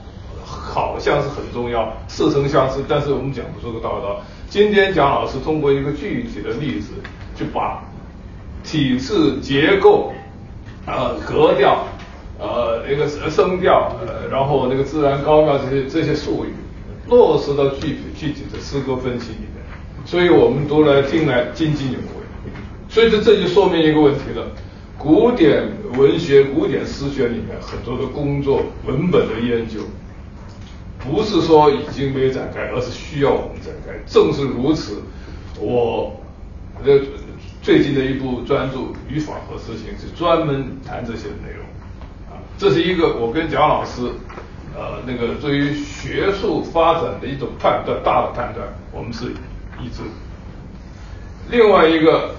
好像是很重要，似曾相识，但是我们讲不出个道道。今天蒋老师通过一个具体的例子，就把体制结构、呃格调、呃那个声调，呃然后那个自然高妙这些这些术语，落实到具体具体的诗歌分析里面，所以我们都来听来津津有味。所以这这就说明一个问题了：古典文学、古典诗学里面很多的工作、文本的研究，不是说已经没有展开，而是需要我们展开。正是如此，我的最近的一部专著《语法和诗情》是专门谈这些内容。啊，这是一个我跟蒋老师。呃，那个对于学术发展的一种判断，大的判断，我们是一致。另外一个，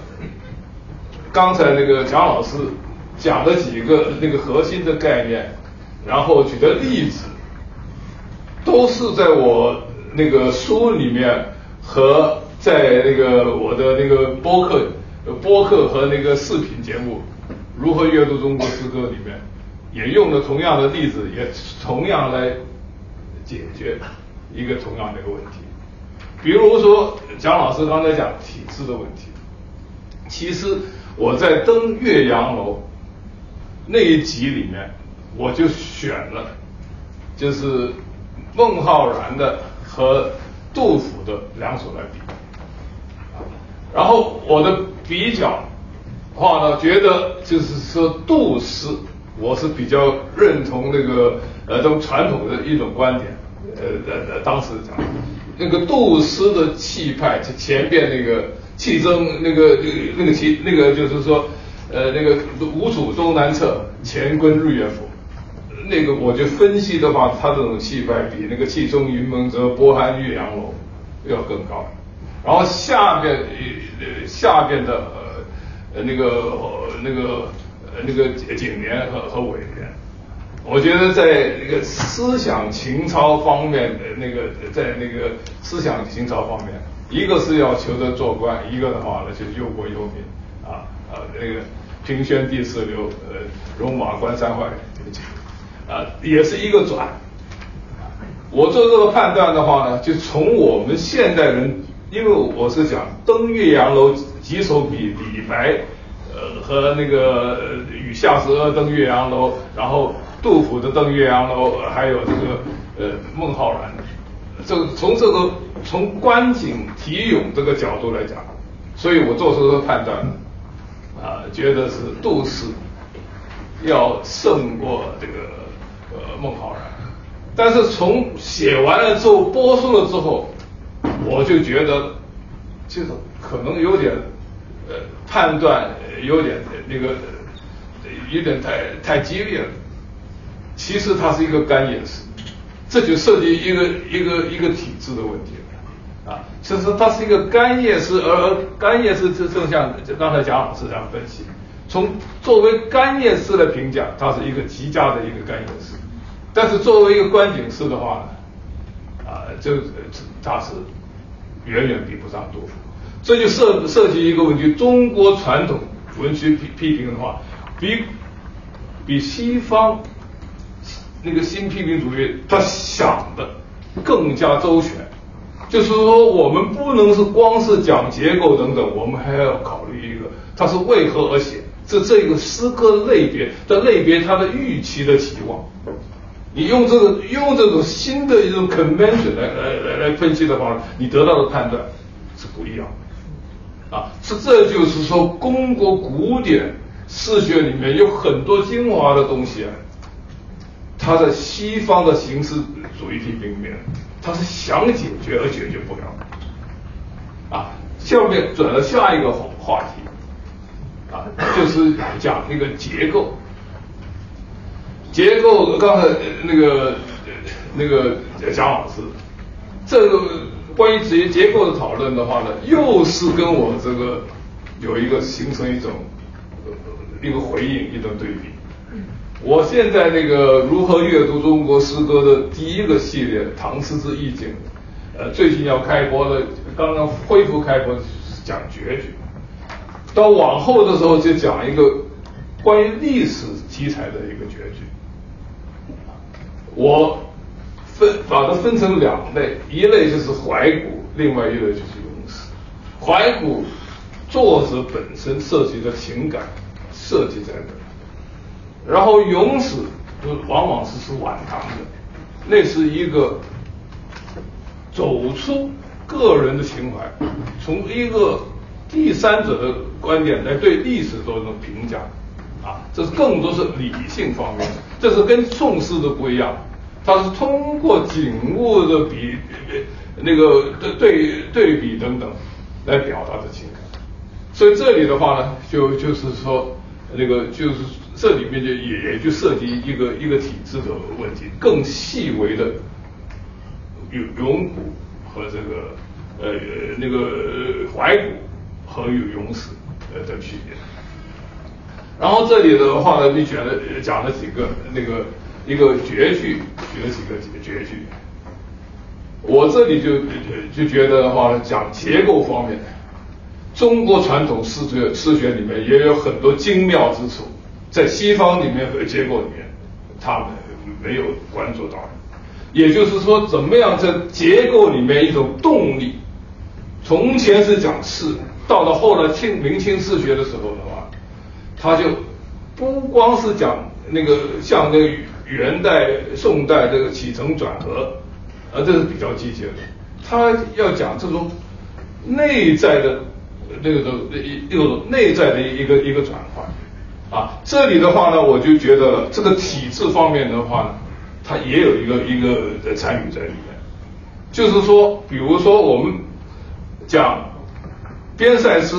刚才那个蒋老师讲的几个那个核心的概念，然后举的例子，都是在我那个书里面和在那个我的那个播客、播客和那个视频节目《如何阅读中国诗歌》里面。也用了同样的例子，也同样来解决一个同样的一个问题。比如说，蒋老师刚才讲体制的问题，其实我在登岳阳楼那一集里面，我就选了，就是孟浩然的和杜甫的两首来比，然后我的比较话呢，觉得就是说杜诗。我是比较认同那个呃这种传统的一种观点，呃呃呃，当时讲那个杜诗的气派，前边那个气征，那个那个那个气那个就是说，呃那个吴楚东南坼，乾坤日月浮，那个我就分析的话，他这种气派比那个气冲云蒙泽，波撼岳阳楼要更高。然后下边呃下边的呃那个那个。那个景联和和尾联，我觉得在那个思想情操方面的那个，在那个思想情操方面，一个是要求得做官，一个的话呢就忧国忧民啊啊那个平轩第四流，呃戎马关三坏啊也是一个转。我做这个判断的话呢，就从我们现代人，因为我是讲登岳阳楼几首比李白。呃，和那个与夏时登岳阳楼，然后杜甫的登岳阳楼，还有这个呃孟浩然，这从这个从观景题咏这个角度来讲，所以我做出这个判断，啊，觉得是杜诗要胜过这个呃孟浩然，但是从写完了之后播出了之后，我就觉得这个可能有点呃判断。有点那个，有点太太激烈了。其实它是一个干叶诗，这就涉及一个一个一个体制的问题了啊。其实它是一个干叶诗，而干叶诗正正像刚才贾老师这样分析，从作为干叶诗来评价，它是一个极佳的一个干叶诗。但是作为一个观景诗的话呢，啊，这它是远远比不上杜甫。这就涉涉及一个问题：中国传统。文学批批评的话，比比西方那个新批评主义他想的更加周全，就是说我们不能是光是讲结构等等，我们还要考虑一个它是为何而写，这这个诗歌类别的类别它的预期的期望，你用这个用这种新的一种 convention 来来来来分析的话，你得到的判断是不一样的。啊，是这就是说，中国古典诗学里面有很多精华的东西啊，它在西方的形式主义批评里面，它是想解决而解决不了。啊，下面转到下一个话话题，啊，就是讲那个结构。结构，刚才那个那个蒋老师，这个。关于结结构的讨论的话呢，又是跟我这个有一个形成一种一个回应，一种对比。我现在那个如何阅读中国诗歌的第一个系列《唐诗之意境》，呃，最近要开播了，刚刚恢复开播，讲绝句。到往后的时候就讲一个关于历史题材的一个绝句。我。分把它分成两类，一类就是怀古，另外一类就是咏史。怀古作者本身涉及的情感设计在那，然后咏史就往往是是晚唐的，那是一个走出个人的情怀，从一个第三者的观点来对历史做一种评价，啊，这是更多是理性方面，这是跟宋诗的不一样，它是通过景物的比那个对对对比等等来表达的情感，所以这里的话呢，就就是说那个就是这里面就也也就涉及一个一个体制的问题，更细微的咏咏古和这个呃那个怀古和咏咏史呃的区别。然后这里的话呢，你选了讲了几个那个一个绝句，举了几个绝句。我这里就就觉得的话呢，讲结构方面，中国传统诗学诗学里面也有很多精妙之处，在西方里面和结构里面，他们没有关注到。也就是说，怎么样在结构里面一种动力？从前是讲士，到了后来清明清四学的时候的话，他就不光是讲那个像那个元代、宋代这个起承转合。啊，这是比较积极的。他要讲这种内在的那个一一种内在的一个一个转换啊。这里的话呢，我就觉得这个体制方面的话呢，它也有一个一个的参与在里面。就是说，比如说我们讲边塞诗，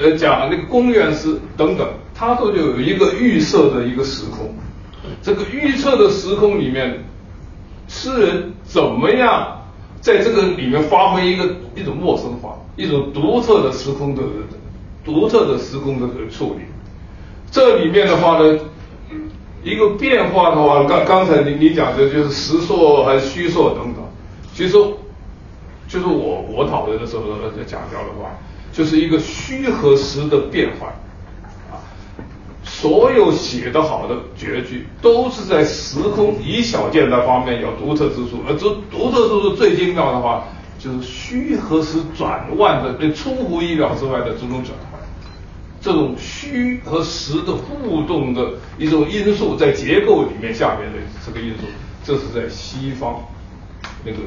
呃，讲那个宫苑诗等等，它都有一个预设的一个时空。这个预测的时空里面。诗人怎么样在这个里面发挥一个一种陌生化、一种独特的时空的、独特的时空的处理？这里面的话呢，一个变化的话，刚刚才你你讲的就是实硕还是虚硕等等，其实就是我我讨论的时候在讲到的话，就是一个虚和实的变换。啊所有写得好的绝句，都是在时空以小见大方面有独特之处。而这独特之处最精妙的话，就是虚和实转换的，那出乎意料之外的这种转换。这种虚和实的互动的一种因素，在结构里面下面的这个因素，这是在西方那个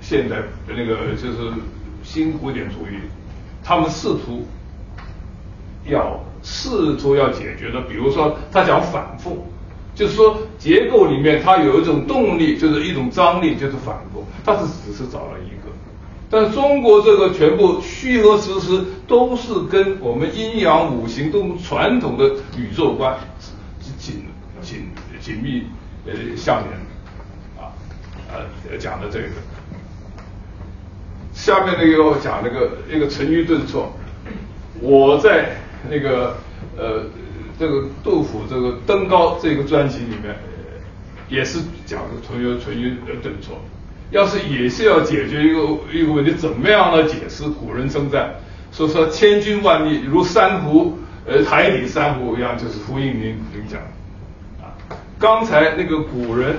现代那个就是新古典主义，他们试图要。试图要解决的，比如说他讲反复，就是说结构里面它有一种动力，就是一种张力，就是反复。他是只是找了一个，但中国这个全部虚和实实都是跟我们阴阳五行都传统的宇宙观紧紧紧密呃相连啊呃讲的这个，下面那个讲那个那个沉鱼顿挫，我在。那个呃，这个杜甫这个登高这个专辑里面，也是讲的纯于纯于顿挫。要是也是要解决一个一个问题，怎么样来解释古人称赞，说说千军万里如珊瑚，呃海底珊瑚一样，就是呼应您您讲啊。刚才那个古人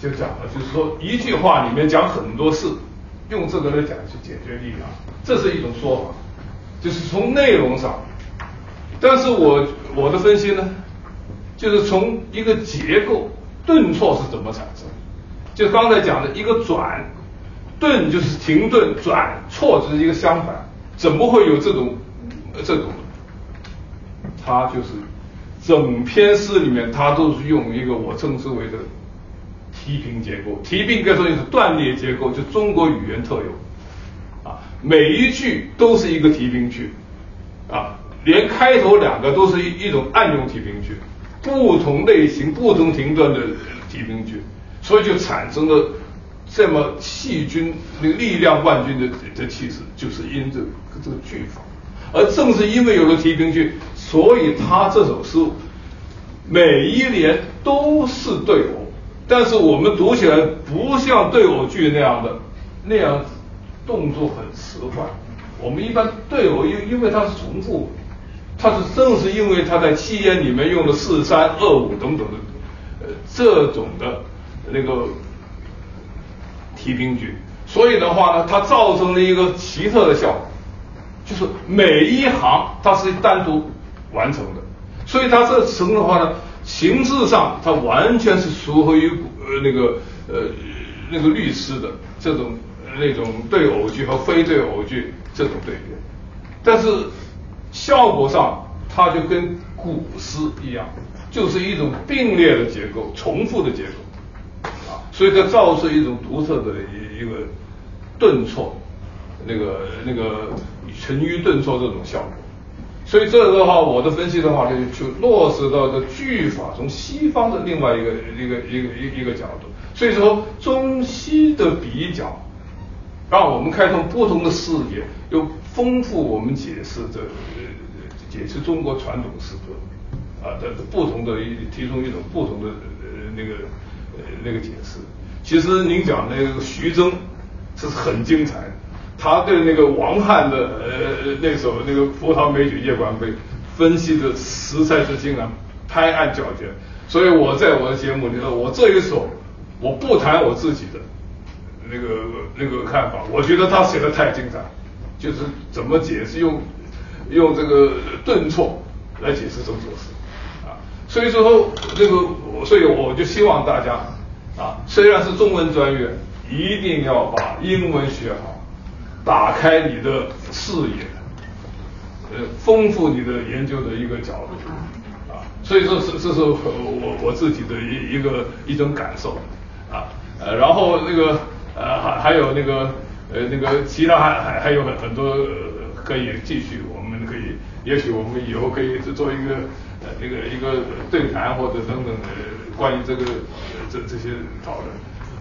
就讲了，就是说一句话里面讲很多事，用这个来讲去解决力量，这是一种说法，就是从内容上。但是我我的分析呢，就是从一个结构顿挫是怎么产生，就刚才讲的一个转，顿就是停顿，转错就是一个相反，怎么会有这种这种？它就是整篇诗里面，它都是用一个我称之为的提平结构，提平应该说是断裂结构，就中国语言特有啊，每一句都是一个提平句啊。连开头两个都是一一种暗用提平句，不同类型、不同停顿的提平句，所以就产生了这么细菌、力量万钧的的气势，就是因这个这个句法。而正是因为有了提平句，所以他这首诗每一联都是对偶，但是我们读起来不像对偶句那样的那样动作很迟缓。我们一般对偶因因为它是重复。它是正是因为它在七言里面用了四三二五等等的呃这种的那个提兵句，所以的话呢，它造成了一个奇特的效果，就是每一行它是单独完成的，所以它这成的话呢，形式上它完全是属于呃那个呃那个律诗的，这种那种对偶句和非对偶句这种对联，但是效果上它就跟古诗一样，就是一种并列的结构、重复的结构啊，所以它造出一种独特的一一个顿挫，那个那个沉郁顿挫这种效果。所以这个的话，我的分析的话，就就落实到这句法从西方的另外一个一个一个一一个角度。所以说，中西的比较，让我们开通不同的视野，又丰富我们解释这呃解释中国传统诗歌啊的不同的一提出一种不同的呃那个呃那个解释。其实您讲那个徐峥，是很精彩的。他对那个王翰的呃那首那个《葡萄美酒夜光杯》分析的实在是竟然拍案叫绝，所以我在我的节目里头，我这一首我不谈我自己的那个那个看法，我觉得他写的太精彩，就是怎么解释用用这个顿挫来解释这首诗啊，所以说这个所以我就希望大家啊，虽然是中文专业，一定要把英文学好。打开你的视野，呃，丰富你的研究的一个角度，啊，所以说是这是我我自己的一一个一种感受，啊，呃，然后那个呃还还有那个呃那个其他还还还有很很多可以继续，我们可以也许我们以后可以做一个呃那个一个对谈或者等等的关于这个这这些讨论。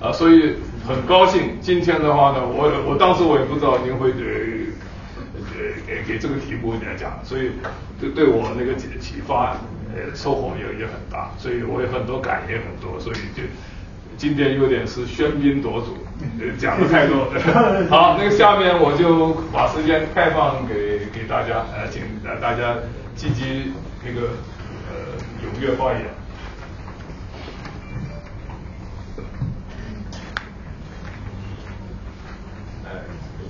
啊，所以很高兴今天的话呢，我我当时我也不知道您会给给给这个题目来讲，所以对对我那个启启发呃收获也也很大，所以我有很多感也很多，所以就今天有点是喧宾夺主，讲的太多。好，那个下面我就把时间开放给给大家，呃，请大家积极那个呃踊跃发言。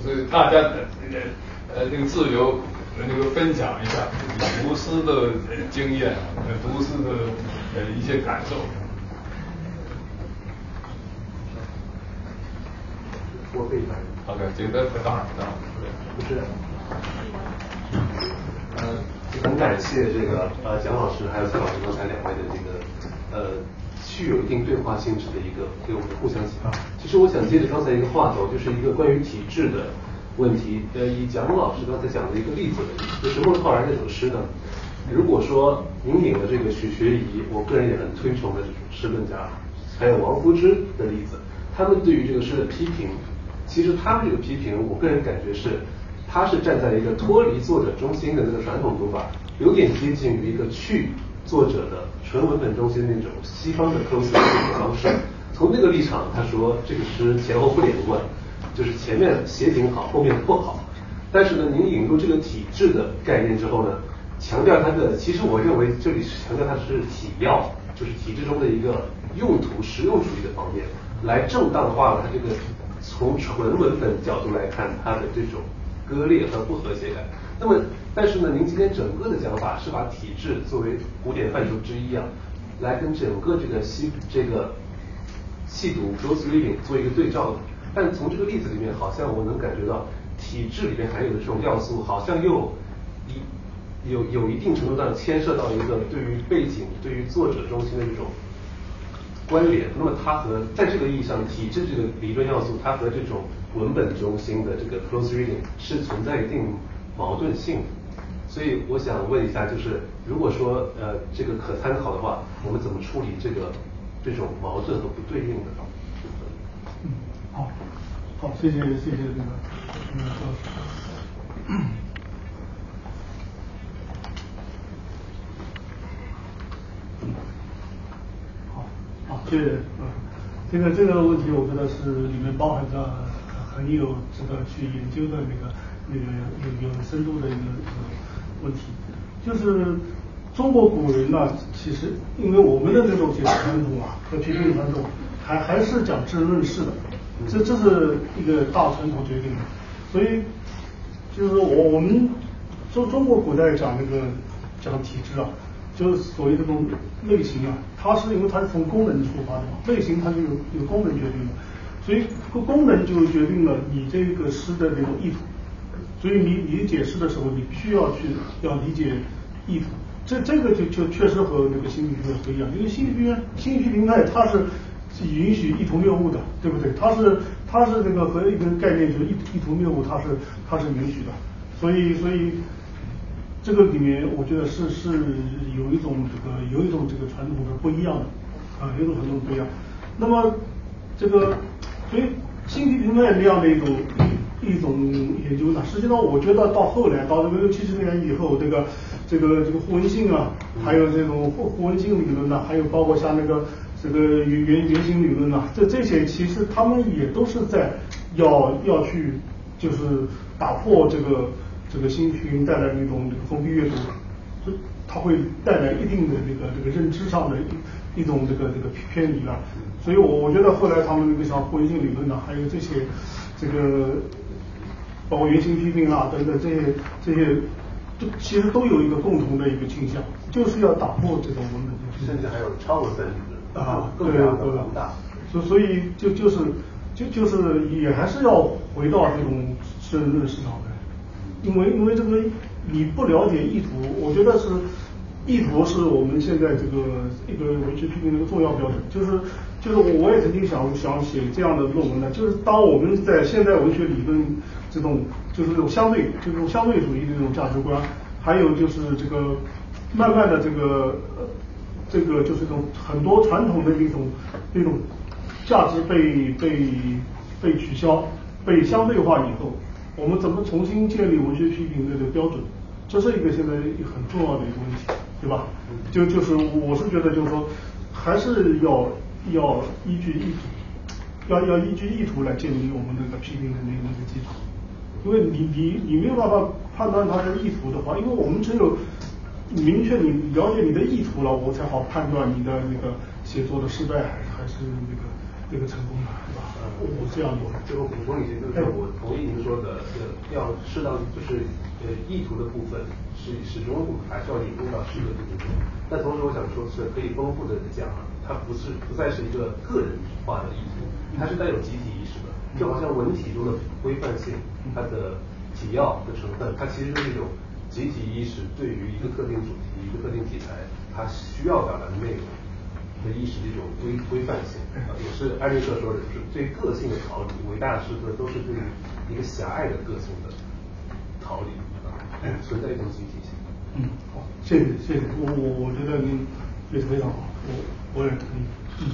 所以大家的呃呃那个自由那个分享一下自己读诗的经验，呃读诗的呃一些感受。我可以来。OK，简单当然当然。不是。呃，很感谢这个呃蒋老师还有蔡老师刚才两位的这个呃。具有一定对话性质的一个给我们互相启发。其实我想接着刚才一个话头，就是一个关于体制的问题。呃，以蒋老师刚才讲的一个例子，就是孟浩然那首诗呢。如果说您领了这个许学宜，我个人也很推崇的这种诗论家，还有王夫之的例子，他们对于这个诗的批评，其实他们这个批评，我个人感觉是，他是站在一个脱离作者中心的那个传统读法，有点接近于一个去作者的。纯文本中心那种西方的 close 的方式，从那个立场，他说这个诗前后不连贯，就是前面写挺好，后面不好。但是呢，您引入这个体制的概念之后呢，强调它的，其实我认为这里是强调它是体要，就是体制中的一个用途、实用主义的方面，来正当化了它这个从纯文本角度来看它的这种割裂和不和谐感。那么，但是呢，您今天整个的讲法是把体制作为古典范畴之一啊，来跟整个这个西这个细读 close reading 做一个对照的。但从这个例子里面，好像我能感觉到体制里面含有的这种要素，好像又一有有一定程度上牵涉到一个对于背景、对于作者中心的这种关联。那么，它和在这个意义上，体制这个理论要素，它和这种文本中心的这个 close reading 是存在一定。矛盾性，所以我想问一下，就是如果说呃这个可参考的话，我们怎么处理这个这种矛盾和不对应的？嗯，好，好，谢谢谢谢那个那个，好，好，谢谢嗯，这个这个问题我觉得是里面包含着很有值得去研究的那个。那个有有深度的一个问题，就是中国古人呢，其实因为我们的这种解释传统啊和批评传统，还还是讲知论事的，这这是一个大传统决定的，所以就是我我们中中国古代讲那个讲体制啊，就是所谓这种类型啊，它是因为它是从功能出发的嘛，类型它就有有功能决定的。所以功能就决定了你这个诗的这种意图。所以你你解释的时候，你必须要去要理解意图。这这个就就确实和那个心理学不一样，因为心理学、心理学平台它是允许意图谬误的，对不对？它是它是这个和一个概念就是意意图谬误，它是它是允许的。所以所以这个里面我觉得是是有一种这个有一种这个传统是不一样的啊，有一种传统不一样。那么这个所以新批评派那样的一种。一种研究呢，实际上我觉得到后来，到这个六七十年以后，这个这个这个互文性啊，还有这种互互文性理论呢，还有包括像那个这个原原原型理论呐，这这些其实他们也都是在要要去就是打破这个这个新群带来的一种这个封闭阅读，它会带来一定的这个这个认知上的一一种这个这个偏离了。所以我我觉得后来他们那个像互文性理论呢，还有这些这个。包括原型批评啊等等这些这些，都其实都有一个共同的一个倾向，就是要打破这种文本甚至还有超文本啊，对对对，所所以就就是就就是也还是要回到这种诗人论市场来，因为因为这个你不了解意图，我觉得是意图是我们现在这个一个文学批评的一个重要标准，就是就是我我也曾经想想写这样的论文呢，就是当我们在现代文学理论。这种就是这种相对，就这种相对主义的这种价值观，还有就是这个慢慢的这个这个就是这种很多传统的一种一种价值被被被取消、被相对化以后，我们怎么重新建立文学批评的这个标准？这是一个现在很重要的一个问题，对吧？就就是我是觉得就是说，还是要要依据意图，要要依据意图来建立我们那个批评的那个那个基础。因为你你你没有办法判断他的意图的话，因为我们只有明确你了解你的意图了，我才好判断你的那个写作的失败还是还是那个那个成功的，是吧？我这样做。最后补充一句，就是我同意您说的，呃，要适当就是呃意图的部分是始终还是要引入到诗歌这部分。但同时我想说是可以丰富的讲，它不是不再是一个个人化的意图，它是带有集体意识的。就好像文体中的规范性，它的体要的成分，它其实是一种集体意识对于一个特定主题、一个特定题材，它需要表达的内容的意识的一种规规范性。也是艾略特说的，就是对个性的逃离，伟大的诗歌都是对于一个狭隘的个性的逃离，存在一种集体性。嗯，好，谢谢谢谢，我我我觉得您非常非常好，我我也同意。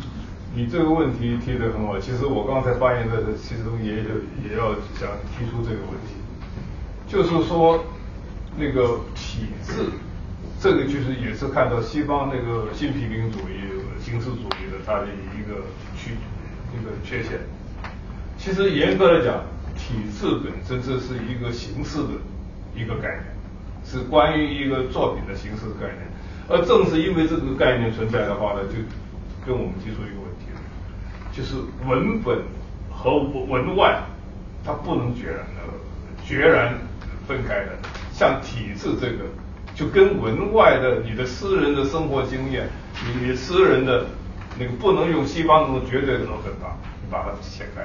你这个问题提得很好，其实我刚才发言的其实也有也要想提出这个问题，就是说那个体制，这个就是也是看到西方那个新批评主义、形式主义的它的一个缺一个缺陷。其实严格来讲，体制本身这是一个形式的一个概念，是关于一个作品的形式概念，而正是因为这个概念存在的话呢，就跟我们提出一个问题。就是文本和文外，它不能决然的、决然分开的。像体制这个，就跟文外的你的私人的生活经验，你你私人的那个不能用西方那种绝对的标准把把它切开。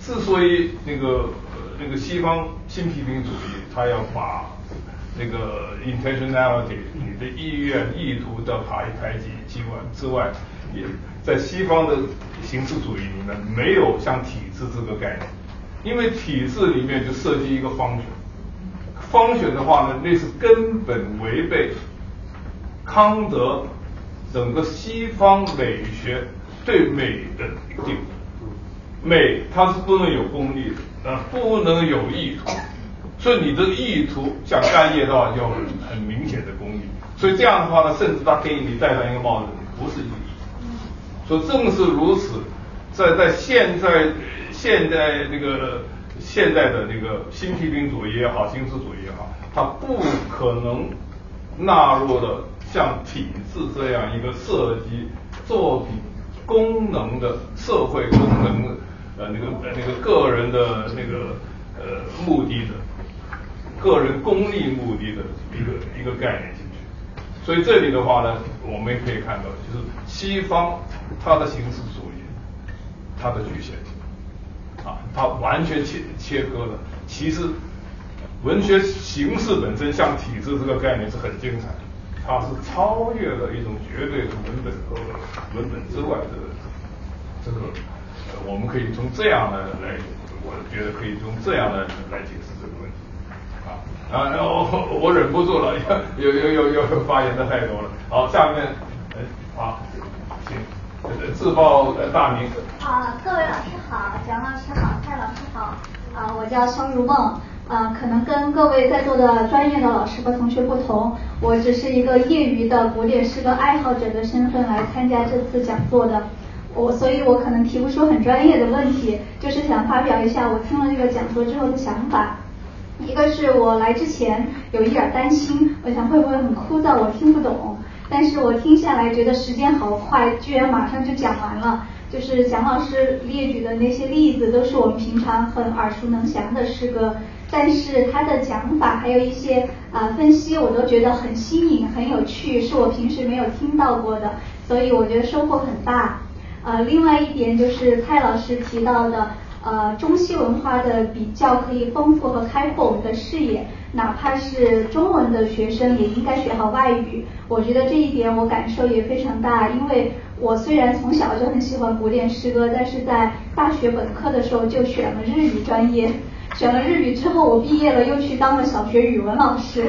之所以那个那个西方新批评主义，他要把这个 intentionality 你的意愿、意图的排排挤之外之外，也在西方的。形式主义里面没有像体制这个概念，因为体制里面就涉及一个方选，方选的话呢，那是根本违背康德整个西方美学对美的定义。美它是不能有功利的，啊，不能有意图，所以你的意图像干叶的话，就很明显的功利，所以这样的话呢，甚至他给你戴上一个帽子，不是意义。说正是如此，在在现在现在那个现在的那个新批评主义也好，形式主义也好，它不可能纳入的像体制这样一个涉及作品功能的社会功能呃那个那个个人的那个呃目的的个人功利目的的一个一个概念进去。所以这里的话呢，我们也可以看到，就是西方。它的形式主义，它的局限性。啊，它完全切切割了。其实文学形式本身像体制这个概念是很精彩的，它是超越了一种绝对的文本和文本之外的这个，我们可以从这样的来，我觉得可以从这样的来解释这个。啊，然后我忍不住了，又又又又又发言的太多了。好，下面，哎，好，请自报大名。啊，各位老师好，蒋老师好，蔡老师好。啊，我叫肖如梦。啊，可能跟各位在座的专业的老师和同学不同，我只是一个业余的古典诗歌爱好者的身份来参加这次讲座的。我，所以我可能提不出很专业的问题，就是想发表一下我听了这个讲座之后的想法。一个是我来之前有一点担心，我想会不会很枯燥，我听不懂。但是我听下来觉得时间好快，居然马上就讲完了。就是蒋老师列举的那些例子，都是我们平常很耳熟能详的诗歌，但是他的讲法还有一些啊分析，我都觉得很新颖、很有趣，是我平时没有听到过的，所以我觉得收获很大。呃，另外一点就是蔡老师提到的。呃，中西文化的比较可以丰富和开阔我们的视野，哪怕是中文的学生也应该学好外语。我觉得这一点我感受也非常大，因为我虽然从小就很喜欢古典诗歌，但是在大学本科的时候就选了日语专业，选了日语之后我毕业了又去当了小学语文老师，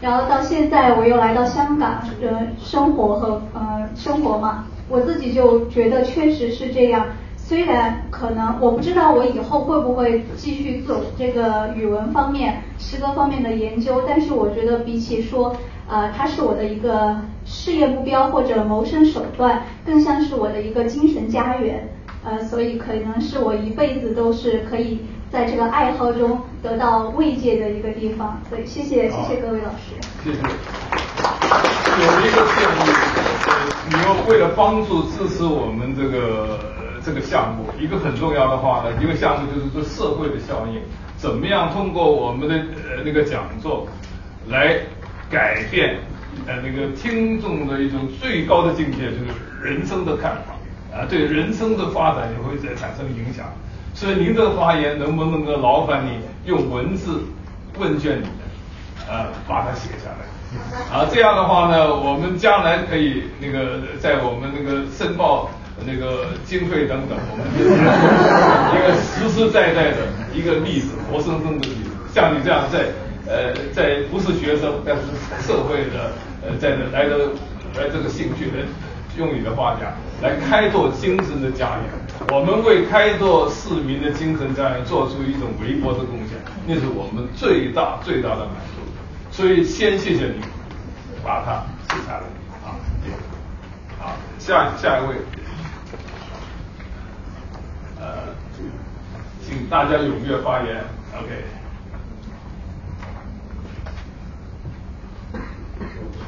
然后到现在我又来到香港呃生活和呃生活嘛，我自己就觉得确实是这样。虽然可能我不知道我以后会不会继续做这个语文方面、诗歌方面的研究，但是我觉得比起说，呃，它是我的一个事业目标或者谋生手段，更像是我的一个精神家园，呃，所以可能是我一辈子都是可以在这个爱好中得到慰藉的一个地方。所以谢谢谢谢各位老师。谢谢。有一个建议，你们为了帮助支持我们这个。这个项目一个很重要的话呢，一个项目就是说社会的效应，怎么样通过我们的呃那个讲座来改变呃那个听众的一种最高的境界，就是人生的看法啊，对人生的发展也会在产生影响。所以您的发言能不能够劳烦你用文字问卷里面啊把它写下来 啊？这样的话呢，我们将来可以那个在我们那个申报。那个经费等等，我们一个实实在在的一个例子，活生生的例子。像你这样在呃在不是学生，但是社会的呃在的来的来这个兴趣的，用你的话讲，来开拓精神的家园。我们为开拓市民的精神家园做出一种微薄的贡献，那是我们最大最大的满足。所以先谢谢你把它写下来啊，好，下下一位。呃，请大家踊跃发言，OK。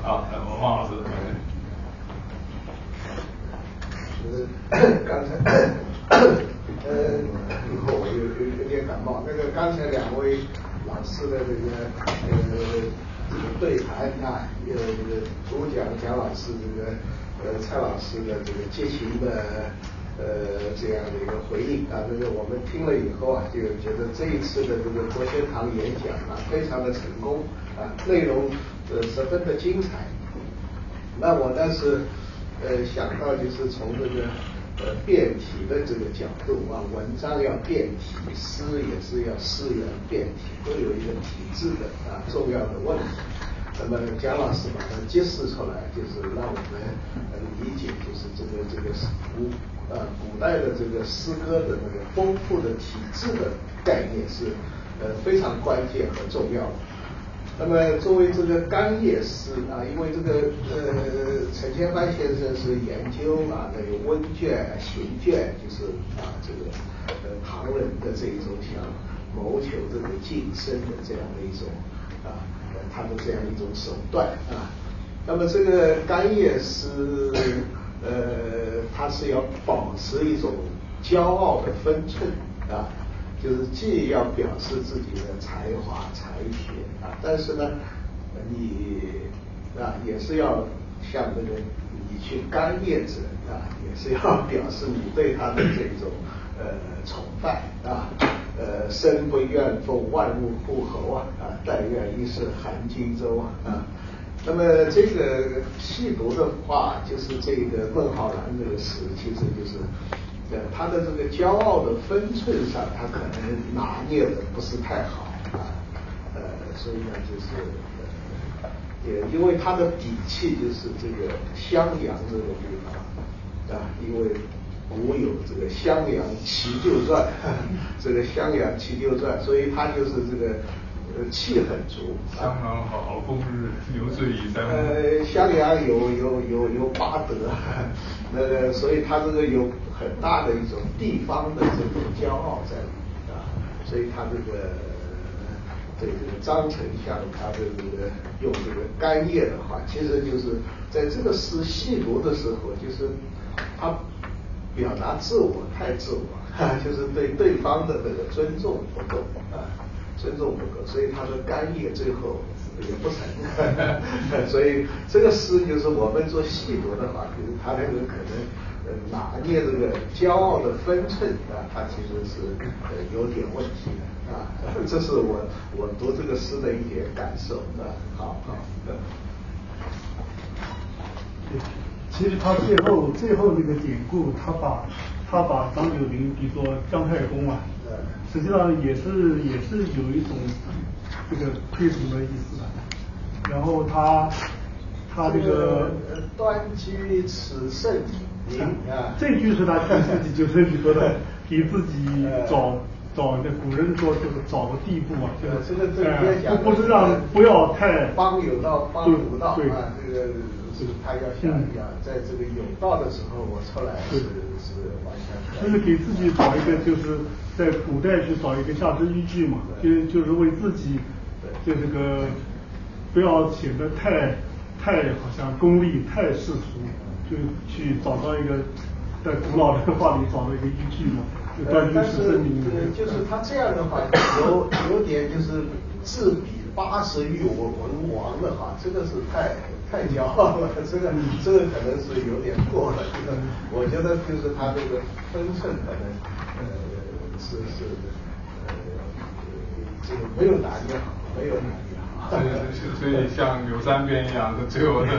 好，王王老师。刚才，呃，我有有有点感冒。那个刚才两位老师的这个呃这个对谈啊，呃这个主讲蒋老师，这个呃蔡老师的这个激情的。呃，这样的一个回应啊，这个我们听了以后啊，就觉得这一次的这个国学堂演讲啊，非常的成功啊，内容呃十分的精彩。那我当时呃想到就是从这个呃辩题的这个角度啊，文章要辩题，诗也是要诗源辩题，都有一个体制的啊重要的问题。那么蒋老师把它揭示出来，就是让我们能理解，就是这个这个古呃古代的这个诗歌的那个丰富的体制的概念是呃非常关键和重要的。那么作为这个干叶诗啊，因为这个呃陈千帆先生是研究啊那个温卷、行卷，就是啊这个呃唐人的这一种想谋求这个晋升的这样的一种。他的这样一种手段啊，那么这个干叶是，呃，它是要保持一种骄傲的分寸啊，就是既要表示自己的才华才学啊，但是呢，你啊也是要像这个你去干谒者啊，也是要表示你对他的这种呃崇拜啊。呃，生不愿奉万物户侯啊，啊，但愿一世含荆州啊，啊。那么这个细读的话，就是这个孟浩然这个诗，其实就是呃他的这个骄傲的分寸上，他可能拿捏的不是太好啊，呃，所以呢，就是呃也因为他的底气就是这个襄阳这个地方啊，因为。古有这个襄阳奇就传，这个襄阳奇就传，所以他就是这个呃气很足。襄阳好，风日流水以山。呃，襄阳有有有有八德，那个所以他这个有很大的一种地方的这种骄傲在里面啊，所以他这个对这个张丞相他的这个用这个干谒的话，其实就是在这个诗细读的时候，就是他。表达自我太自我，就是对对方的那个尊重不够啊，尊重不够，所以他的干谒最后也不成。所以这个诗就是我们做细读的话，就是他那个可能拿捏这个骄傲的分寸啊，他其实是呃有点问题的啊。这是我我读这个诗的一点感受啊。好好。嗯其实他最后最后那个典故，他把他把张九龄比作姜太公啊，实际上也是也是有一种这个推崇的意思的。然后他他这个端居此圣明啊，这句是他替自己就是你说的，给自己找找那古人说就是找个地步嘛，就是不不是让不要太帮有道帮无道啊，这个。就是他要想要在这个有道的时候，我出来是是完全。就是给自己找一个，就是在古代去找一个价值依据嘛，就就是为自己，就这个不要显得太太好像功利、太世俗，就去找到一个在古老的话里找到一个依据嘛。但是就是他这样的话，有有点就是自比八十余文文王的话，这个是太。太骄傲了，这个这个可能是有点过了。这个我觉得就是他这个分寸可能呃是是呃这个没有拿捏好，没有拿捏好。所以像柳三边一样的，最后的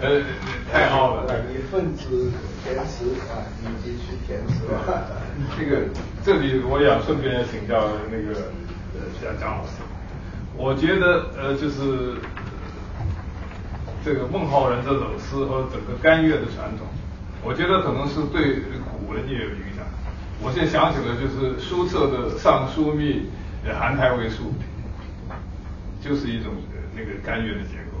呃太傲了。你奉旨填词啊，你就去填词吧。这个这里我也要顺便请教那个呃蒋蒋老师，我觉得呃就是。这个孟浩然这首诗和整个干乐的传统，我觉得可能是对古文也有影响。我现在想起了就是书册的《尚书密·韩太尉书》，就是一种那个干乐的结构。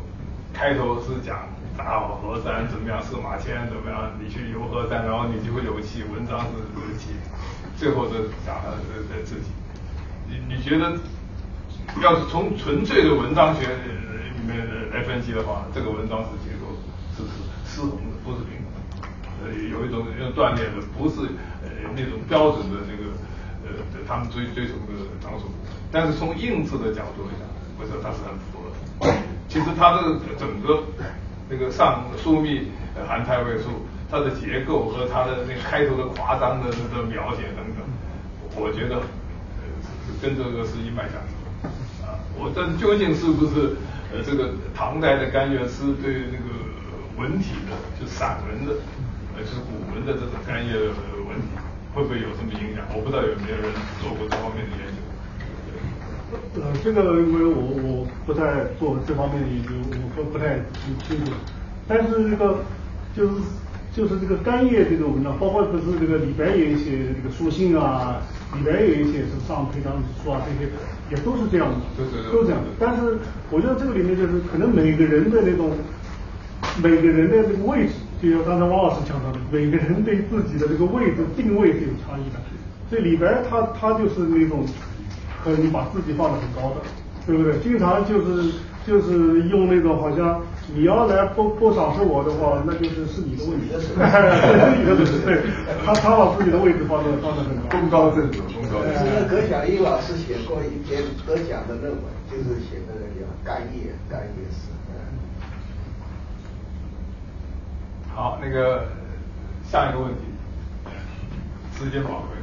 开头是讲打好河山怎么样，司马迁怎么样，你去游河山，然后你就会有气，文章是有气。最后是讲了自己。你你觉得，要是从纯粹的文章学里面？来分析的话，这个文章是结构是是失衡的，不是平衡的。呃，有一种要锻炼的，不是呃那种标准的那个呃他们追追求的张数。但是从硬质的角度来讲，我说它是很符合的。其实它这个整个那个上书密韩太尉书，它的结构和它的那个开头的夸张的那个描写等等，我觉得跟这个是一脉相承。我但究竟是不是？呃，这个唐代的干乐诗对那个文体的，就散文的，呃，就是古文的这种干乐文体，会不会有什么影响？我不知道有没有人做过这方面的研究。呃，这个因为我我不太做这方面的研究，我不不太清楚。但是这个就是就是这个干叶这个文章，包括不是这个李白也写这个书信啊。李白有一些是上培章书啊，这些也都是这样的，都是这样的。但是我觉得这个里面就是可能每个人的那种，每个人的这个位置，就像刚才汪老师讲到的，每个人对自己的这个位置定位是有差异的。所以李白他他就是那种可以把自己放得很高的，对不对？经常就是就是用那种好像。你要来不不赏识我的话，那就是是你的问题，是你的问题。对，他他把自己的位置放在放在很高，功高震主，功高。这个葛小英老师写过一篇得奖的论文，就是写那个叫干叶干叶诗。好，那个下一个问题，时间宝贵。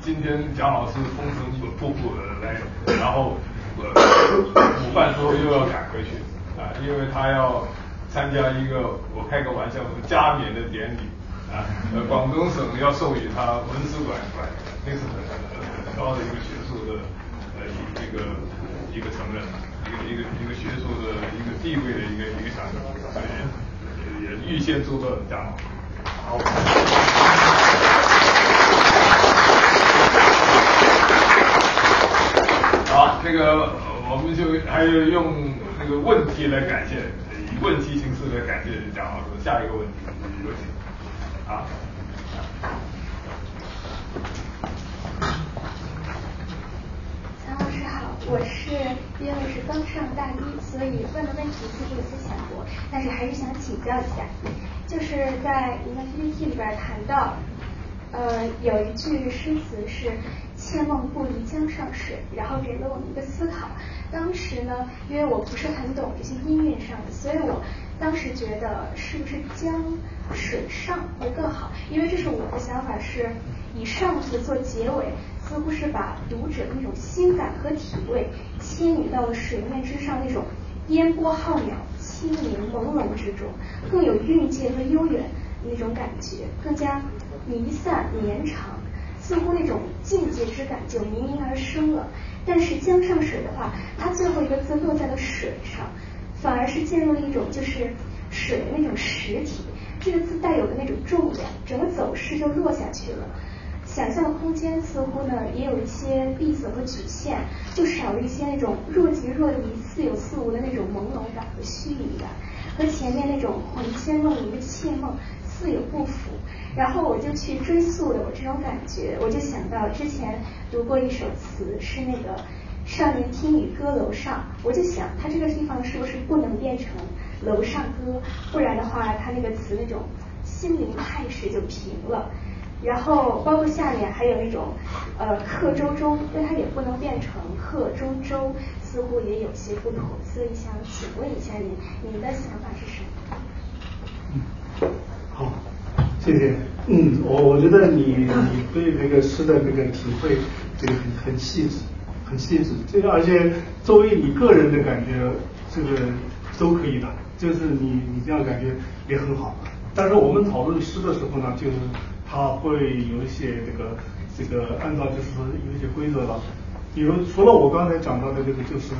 今天蒋老师风尘仆仆的来，然后呃午饭之后又要赶回去啊，因为他要参加一个我开个玩笑的加冕的典礼啊，呃广东省要授予他文史馆馆，那是很很很高的一个学术的呃一一个一个承认，一个一个一个学术的一个地位的一个一个象征，所以也预先祝贺蒋老师。好。好，这个我们就还有用那个问题来感谢，以问题形式来感谢蒋老师。下一个问题有请。啊。蒋老师好，我是因为是刚上大一，所以问的问题其实有些浅薄，但是还是想请教一下，就是在您的 PPT 里边谈到，呃，有一句诗词是。切梦不离江上水，然后给了我们一个思考。当时呢，因为我不是很懂这些音乐上的，所以我当时觉得是不是江水上会更好？因为这是我的想法，是以上字做结尾，似乎是把读者那种心感和体味牵引到了水面之上那种烟波浩渺、清明朦胧之中，更有蕴藉和悠远那种感觉，更加弥散绵长。似乎那种境界之感就弥弥而生了，但是江上水的话，它最后一个字落在了水上，反而是进入了一种就是水的那种实体，这个字带有的那种重量，整个走势就落下去了。想象空间似乎呢也有一些闭塞和局限，就少了一些那种若即若离、似有似无的那种朦胧感和虚拟感，和前面那种魂牵梦萦的切梦似有不符。然后我就去追溯了我这种感觉，我就想到之前读过一首词，是那个少年听雨歌楼上，我就想他这个地方是不是不能变成楼上歌，不然的话他那个词那种心灵态势就平了。然后包括下面还有那种呃客舟中，那它也不能变成客中舟，似乎也有些不妥，所以想请问一下您，您的想法是什么？嗯，好。谢谢，嗯，我我觉得你你对这个诗的这个体会，这个很很细致，很细致。这个而且作为你个人的感觉，这个都可以的，就是你你这样感觉也很好。但是我们讨论诗的时候呢，就是它会有一些这个这个按照就是有一些规则了。比如除了我刚才讲到的这个就是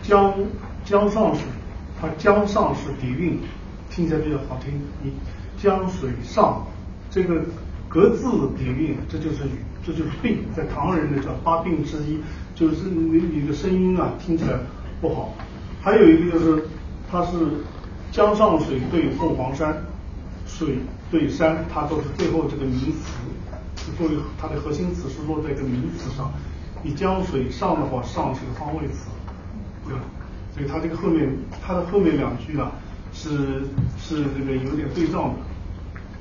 江江上水，它江上是底蕴，听起来比较好听，你。江水上，这个格字底蕴，这就是这就是病，在唐人的叫八病之一，就是你你的声音啊听起来不好。还有一个就是，它是江上水对凤凰山，水对山，它都是最后这个名词，作为它的核心词是落在一个名词上。你江水上的话，上是个方位词，对吧？所以它这个后面它的后面两句啊。是是这个有点对仗的，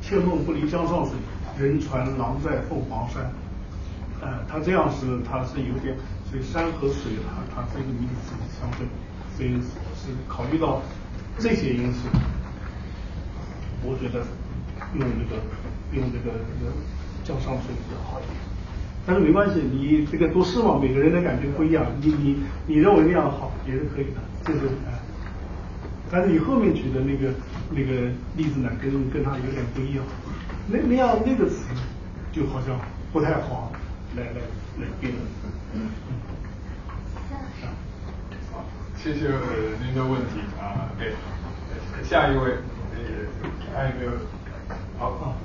天梦不离江上水，人传郎在凤凰山。呃，它这样是它是有点，所以山和水它它是一个名词相对，所以是考虑到这些因素，我觉得用这个用这个这个江上水比较好一点。但是没关系，你这个读诗嘛，每个人的感觉不一样，你你你认为那样好也是可以的，就是。但是你后面举的那个那个例子呢，跟跟他有点不一样，那那样那个词就好像不太好来来来辩论。嗯。好，谢谢您的问题啊，对，下一位，还有一个，好啊。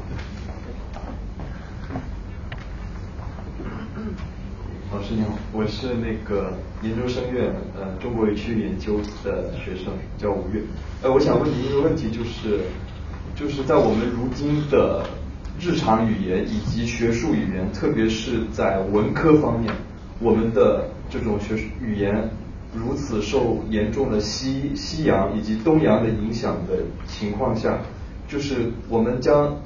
老师你好，我是那个研究生院呃中国语区研究的学生，叫吴越。呃，我想问您一个问题，就是就是在我们如今的日常语言以及学术语言，特别是在文科方面，我们的这种学语言如此受严重的西西洋以及东洋的影响的情况下，就是我们将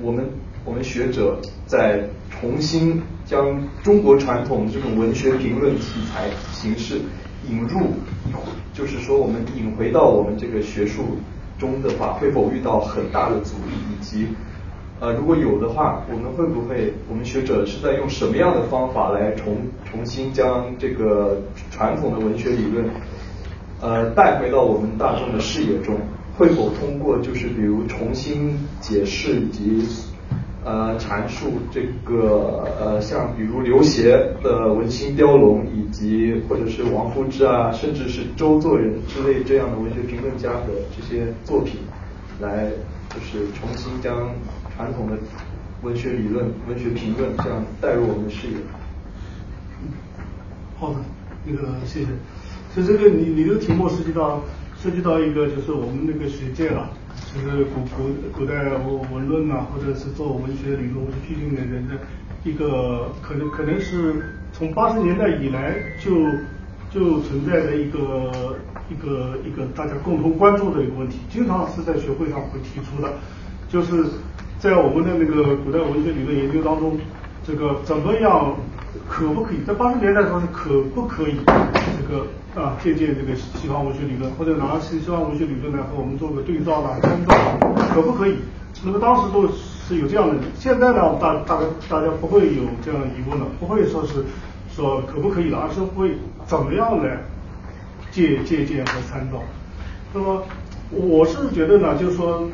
我们我们学者在重新将中国传统这种文学评论题材形式引入，就是说我们引回到我们这个学术中的话，会否遇到很大的阻力？以及，呃，如果有的话，我们会不会，我们学者是在用什么样的方法来重重新将这个传统的文学理论，呃，带回到我们大众的视野中？会否通过就是比如重新解释以及呃阐述这个呃像比如刘勰的《文心雕龙》，以及或者是王夫之啊，甚至是周作人之类这样的文学评论家的这些作品，来就是重新将传统的文学理论、文学评论这样带入我们的视野。好的，那个谢谢。所以这个你你的题目涉及到。涉及到一个就是我们那个学界了，就是古古古代文文论呐，或者是做文学理论批评的人的一个可能可能是从八十年代以来就就存在的一个一个一个大家共同关注的一个问题，经常是在学会上会提出的，就是在我们的那个古代文学理论研究当中，这个怎么样可不可以在八十年代说是可不可以这个。啊，借鉴这个西方文学理论，或者拿西西方文学理论来和我们做个对照啦、参照，可不可以？那么当时都是有这样的，现在呢，大大概大家不会有这样的疑问了，不会说是说可不可以了，而是会怎么样来借借鉴和参照。那么我是觉得呢，就是说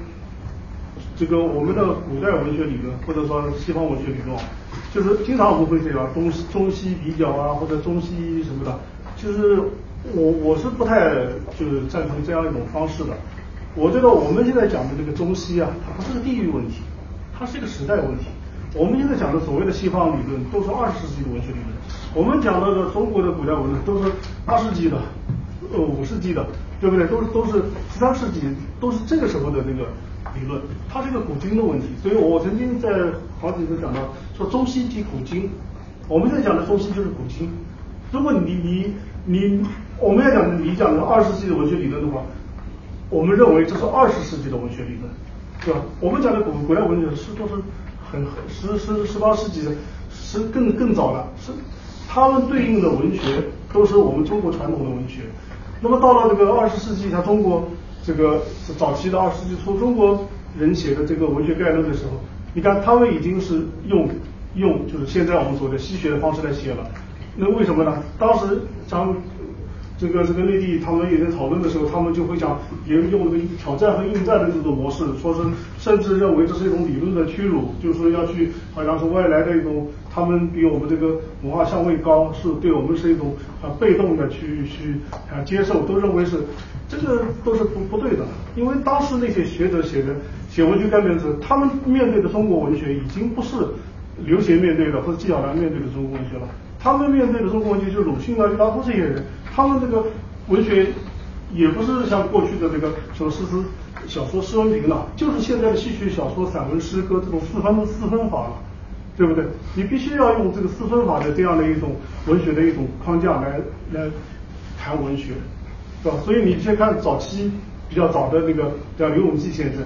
这个我们的古代文学理论，或者说西方文学理论，就是经常我们会这样中中西比较啊，或者中西什么的，就是。我我是不太就是赞同这样一种方式的。我觉得我们现在讲的这个中西啊，它不是个地域问题，它是一个时代问题。我们现在讲的所谓的西方理论，都是二十世纪的文学理论。我们讲到的中国的古代文论，都是二世纪的，呃五世纪的，对不对？都是都是十三世纪，都是这个时候的那个理论。它是一个古今的问题。所以我曾经在好几次讲到，说中西即古今。我们现在讲的中西就是古今。如果你你你。我们要讲你讲的二十世纪的文学理论的话，我们认为这是二十世纪的文学理论，对吧？我们讲的古古代文学是都是很很十十十八世纪的，是更更早的，是他们对应的文学都是我们中国传统的文学。那么到了这个二十世纪，像中国这个早期的二十世纪初中国人写的这个文学概论的时候，你看他们已经是用用就是现在我们说的西学的方式来写了。那为什么呢？当时像这个这个内地他们也在讨论的时候，他们就会讲也用这个挑战和应战的这种模式，说是甚至认为这是一种理论的屈辱，就是说要去好像是外来的一种，他们比我们这个文化相位高，是对我们是一种啊被动的去去啊接受，都认为是这个都是不不对的，因为当时那些学者写的写文学概念时，他们面对的中国文学已经不是刘勰面对的或者纪晓岚面对的中国文学了，他们面对的中国文学就是鲁迅啊、郁达夫这些人。他们这个文学也不是像过去的这个什么诗词、小说、诗文评了，就是现在的戏曲、小说、散文、诗歌这种四分四分法了，对不对？你必须要用这个四分法的这样的一种文学的一种框架来来谈文学，所以你先看早期比较早的那个叫刘永济先生，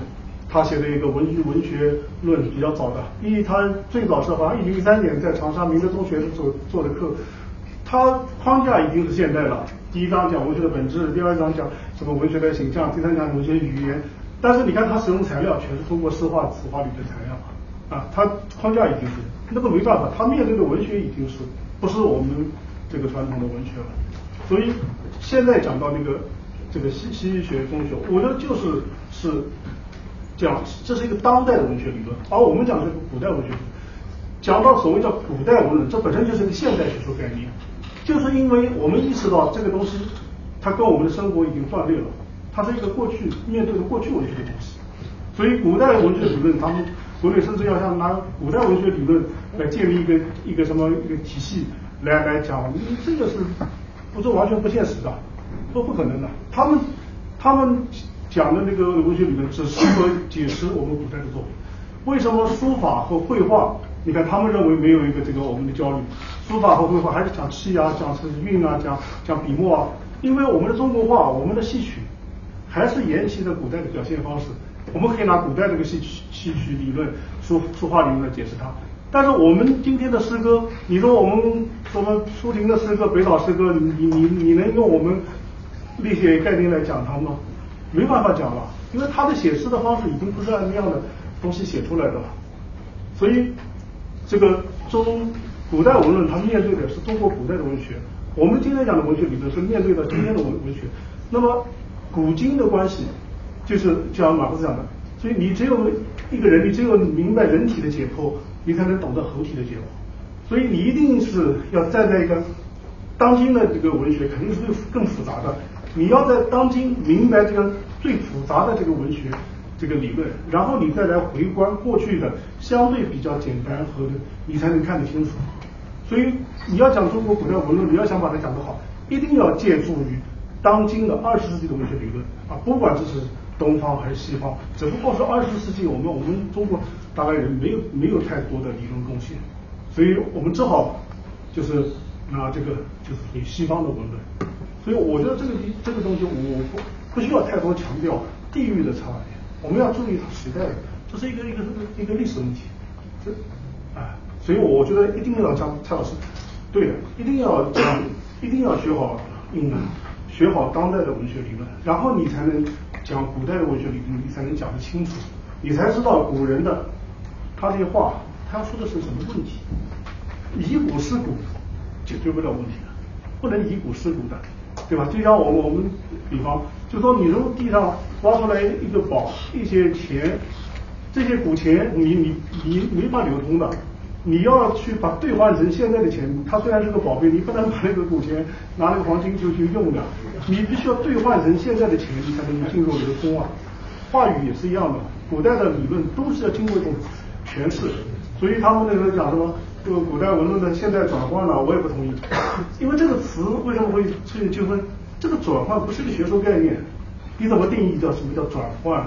他写的一个文学文学论比较早的，因为他最早是好像一零一三年在长沙明德中学做做的课。他框架已经是现代了。第一章讲文学的本质，第二章讲什么文学的形象，第三讲文学语言。但是你看他使用材料全是通过诗画、词画里的材料啊，他框架已经是那个没办法，他面对的文学已经是不是我们这个传统的文学了。所以现在讲到那个这个西西学、中学，我觉得就是是讲这是一个当代的文学理论，而我们讲的是古代文学。讲到所谓叫古代文人，这本身就是一个现代学术概念。就是因为我们意识到这个东西，它跟我们的生活已经断裂了，它是一个过去面对的过去文学的东西，所以古代文学理论，他们国内甚至要像拿古代文学理论来建立一个一个什么一个体系来来讲，这个是不是完全不现实的，都不可能的。他们他们讲的那个文学理论只适合解释我们古代的作品。为什么书法和绘画？你看他们认为没有一个这个我们的焦虑。书法和绘画还是讲气啊，讲是韵啊，讲讲笔墨啊。因为我们的中国画，我们的戏曲，还是沿袭着古代的表现方式。我们可以拿古代这个戏曲戏曲理论、书书画理论来解释它。但是我们今天的诗歌，你说我们什么舒婷的诗歌、北岛诗歌，你你你能用我们那些概念来讲它吗？没办法讲了，因为他的写诗的方式已经不是按那样的东西写出来的了。所以这个中古代文论，它面对的是中国古代的文学。我们今天讲的文学理论是面对的今天的文文学。那么古今的关系，就是像马克思讲的，所以你只有一个人，你只有明白人体的解剖，你才能懂得猴体的解剖。所以你一定是要站在一个当今的这个文学肯定是更更复杂的，你要在当今明白这个最复杂的这个文学这个理论，然后你再来回观过去的相对比较简单和你才能看得清楚。所以你要讲中国古代文论，你要想把它讲得好，一定要借助于当今的二十世纪的文学理论啊，不管这是东方还是西方，只不过是二十世纪我们我们中国大概人没有没有太多的理论贡献，所以我们只好就是拿这个就是给西方的文本。所以我觉得这个这个东西我不不需要太多强调地域的差别，我们要注意它时代，这是一个一个一个历史问题，这啊。所以我觉得一定要讲蔡老师，对的，一定要讲，一定要学好英文，学好当代的文学理论，然后你才能讲古代的文学理论，你才能讲得清楚，你才知道古人的他这些话，他说的是什么问题。以古识古解决不了问题的，不能以古识古的，对吧？就像我我们比方，就说你从地上挖出来一个宝，一些钱，这些古钱你你你没法流通的。你要去把兑换成现在的钱，它虽然是个宝贝，你不能把那个古钱拿那个黄金就去用的，你必须要兑换成现在的钱，你才能进入流通啊。话语也是一样的，古代的理论都是要经过一种诠释，所以他们那时候讲什么，这个古代文论的现代转换呢，我也不同意，因为这个词为什么会出现纠纷？这个转换不是一个学术概念，你怎么定义叫什么叫转换？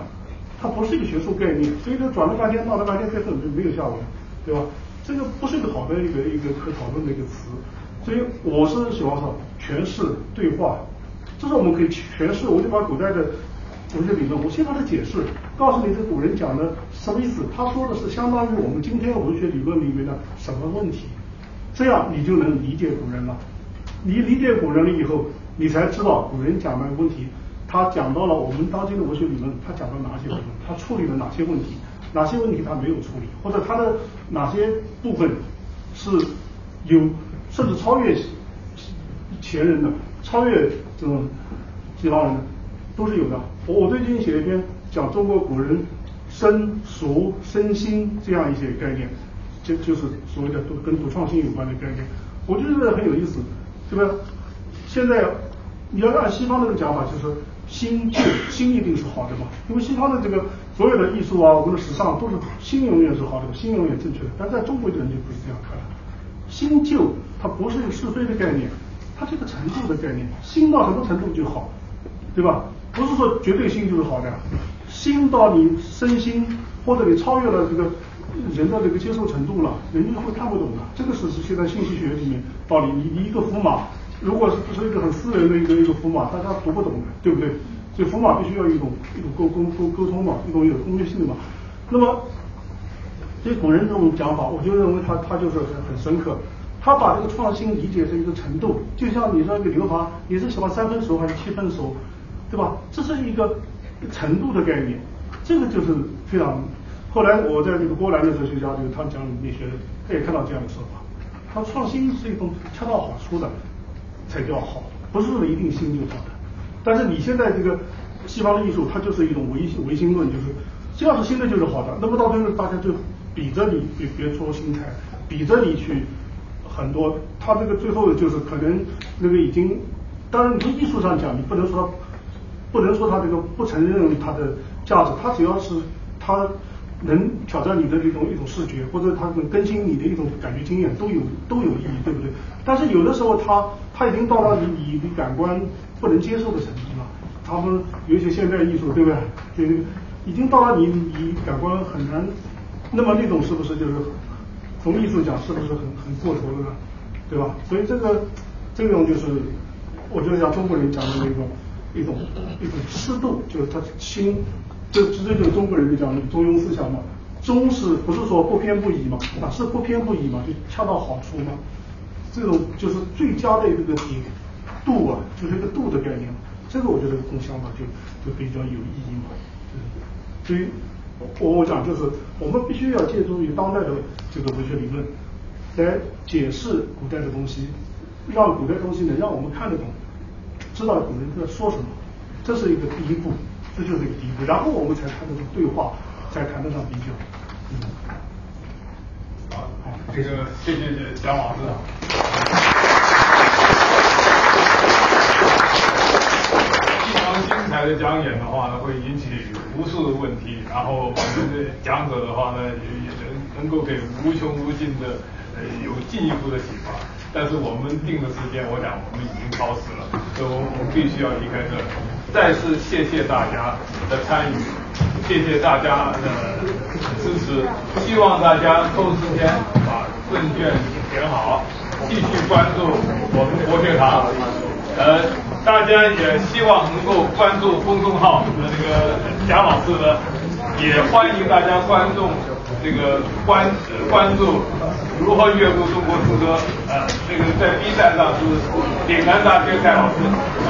它不是一个学术概念，所以这转了半天闹了半天，最后没有下文，对吧？这个不是一个好的一个一个可讨论的一个词，所以我是喜欢说诠释对话，这是我们可以诠释。我就把古代的文学理论，我先把它解释，告诉你这古人讲的什么意思。他说的是相当于我们今天文学理论里面的什么问题，这样你就能理解古人了。你理解古人了以后，你才知道古人讲的问题，他讲到了我们当今的文学理论，他讲到哪些问题，他处理了哪些问题。哪些问题他没有处理，或者他的哪些部分是有甚至超越前人的，超越这种西方人的，都是有的。我我最近写一篇讲中国古人身俗身心这样一些概念，就就是所谓的都跟独创性有关的概念，我觉得很有意思，对吧？现在你要按西方那个讲法，就是新旧新一定是好的嘛，因为西方的这个。所有的艺术啊，我们的时尚都是新永远是好的，新永远正确的。但在中国的人就不是这样看，新旧它不是一个是非的概念，它是一个程度的概念。新到什么程度就好，对吧？不是说绝对新就是好的，新到你身心或者你超越了这个人的这个接受程度了，人家会看不懂的。这个是是现在信息学里面道理。你你一个符码，如果是不是一个很私人的一个一个符码，大家读不懂的，对不对？所以符码必须要一种一种沟沟沟沟通嘛，一种有攻略性的嘛。那么，对古人这种讲法，我就认为他他就是很很深刻。他把这个创新理解成一个程度，就像你说一个刘航，你是喜欢三分熟还是七分熟，对吧？这是一个程度的概念，这个就是非常。后来我在这个波兰的哲学家，就是他讲理学，他也看到这样的说法。他创新是一种恰到好处的才叫好，不是说一定新就好的。但是你现在这个西方的艺术，它就是一种唯唯心论，就是只要是新的就是好的。那么到最后大家就比着你别别出新材，比着你去很多，他这个最后就是可能那个已经，当然从艺术上讲，你不能说不能说他这个不承认它的价值，他只要是他能挑战你的这种一种视觉，或者他能更新你的一种感觉经验，都有都有意义，对不对？但是有的时候他他已经到了你你的感官。不能接受的程度了，他们有一些现代艺术，对不对？就已经到了你你感官很难，那么那种是不是就是从艺术讲是不是很很过头了呢？对吧？所以这个这种就是我觉得像中国人讲的那种一种一种适度，就是他心，这这就是中国人就讲中庸思想嘛。中是不是说不偏不倚嘛？啊，是不偏不倚嘛？就恰到好处嘛？这种就是最佳的这个点。度啊，就是一个度的概念。这个我觉得这种想法就就比较有意义嘛。所以，我我讲就是我们必须要借助于当代的这个文学理论来解释古代的东西，让古代东西能让我们看得懂，知道古人在说什么，这是一个第一步，这就是一个第一步，然后我们才谈得上对话，才谈得上比较。嗯。好，这个谢谢蒋老师。非常精彩的讲演的话呢，会引起无数的问题，然后我们的讲者的话呢，也也能能够给无穷无尽的呃有进一步的启发。但是我们定的时间，我想我们已经超时了，所以我们必须要离开这。再次谢谢大家的参与，谢谢大家的支持，希望大家抽时间把问卷填好，继续关注我们国学堂。呃，大家也希望能够关注公众号的这个贾老师的，也欢迎大家关注这个关关注如何阅读中国诗歌。啊，这个在 B 站上是岭南大学蔡老师啊，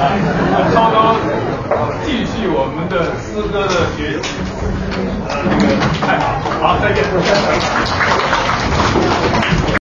稍稍继续我们的诗歌的学习。啊，这个太好，好，再见。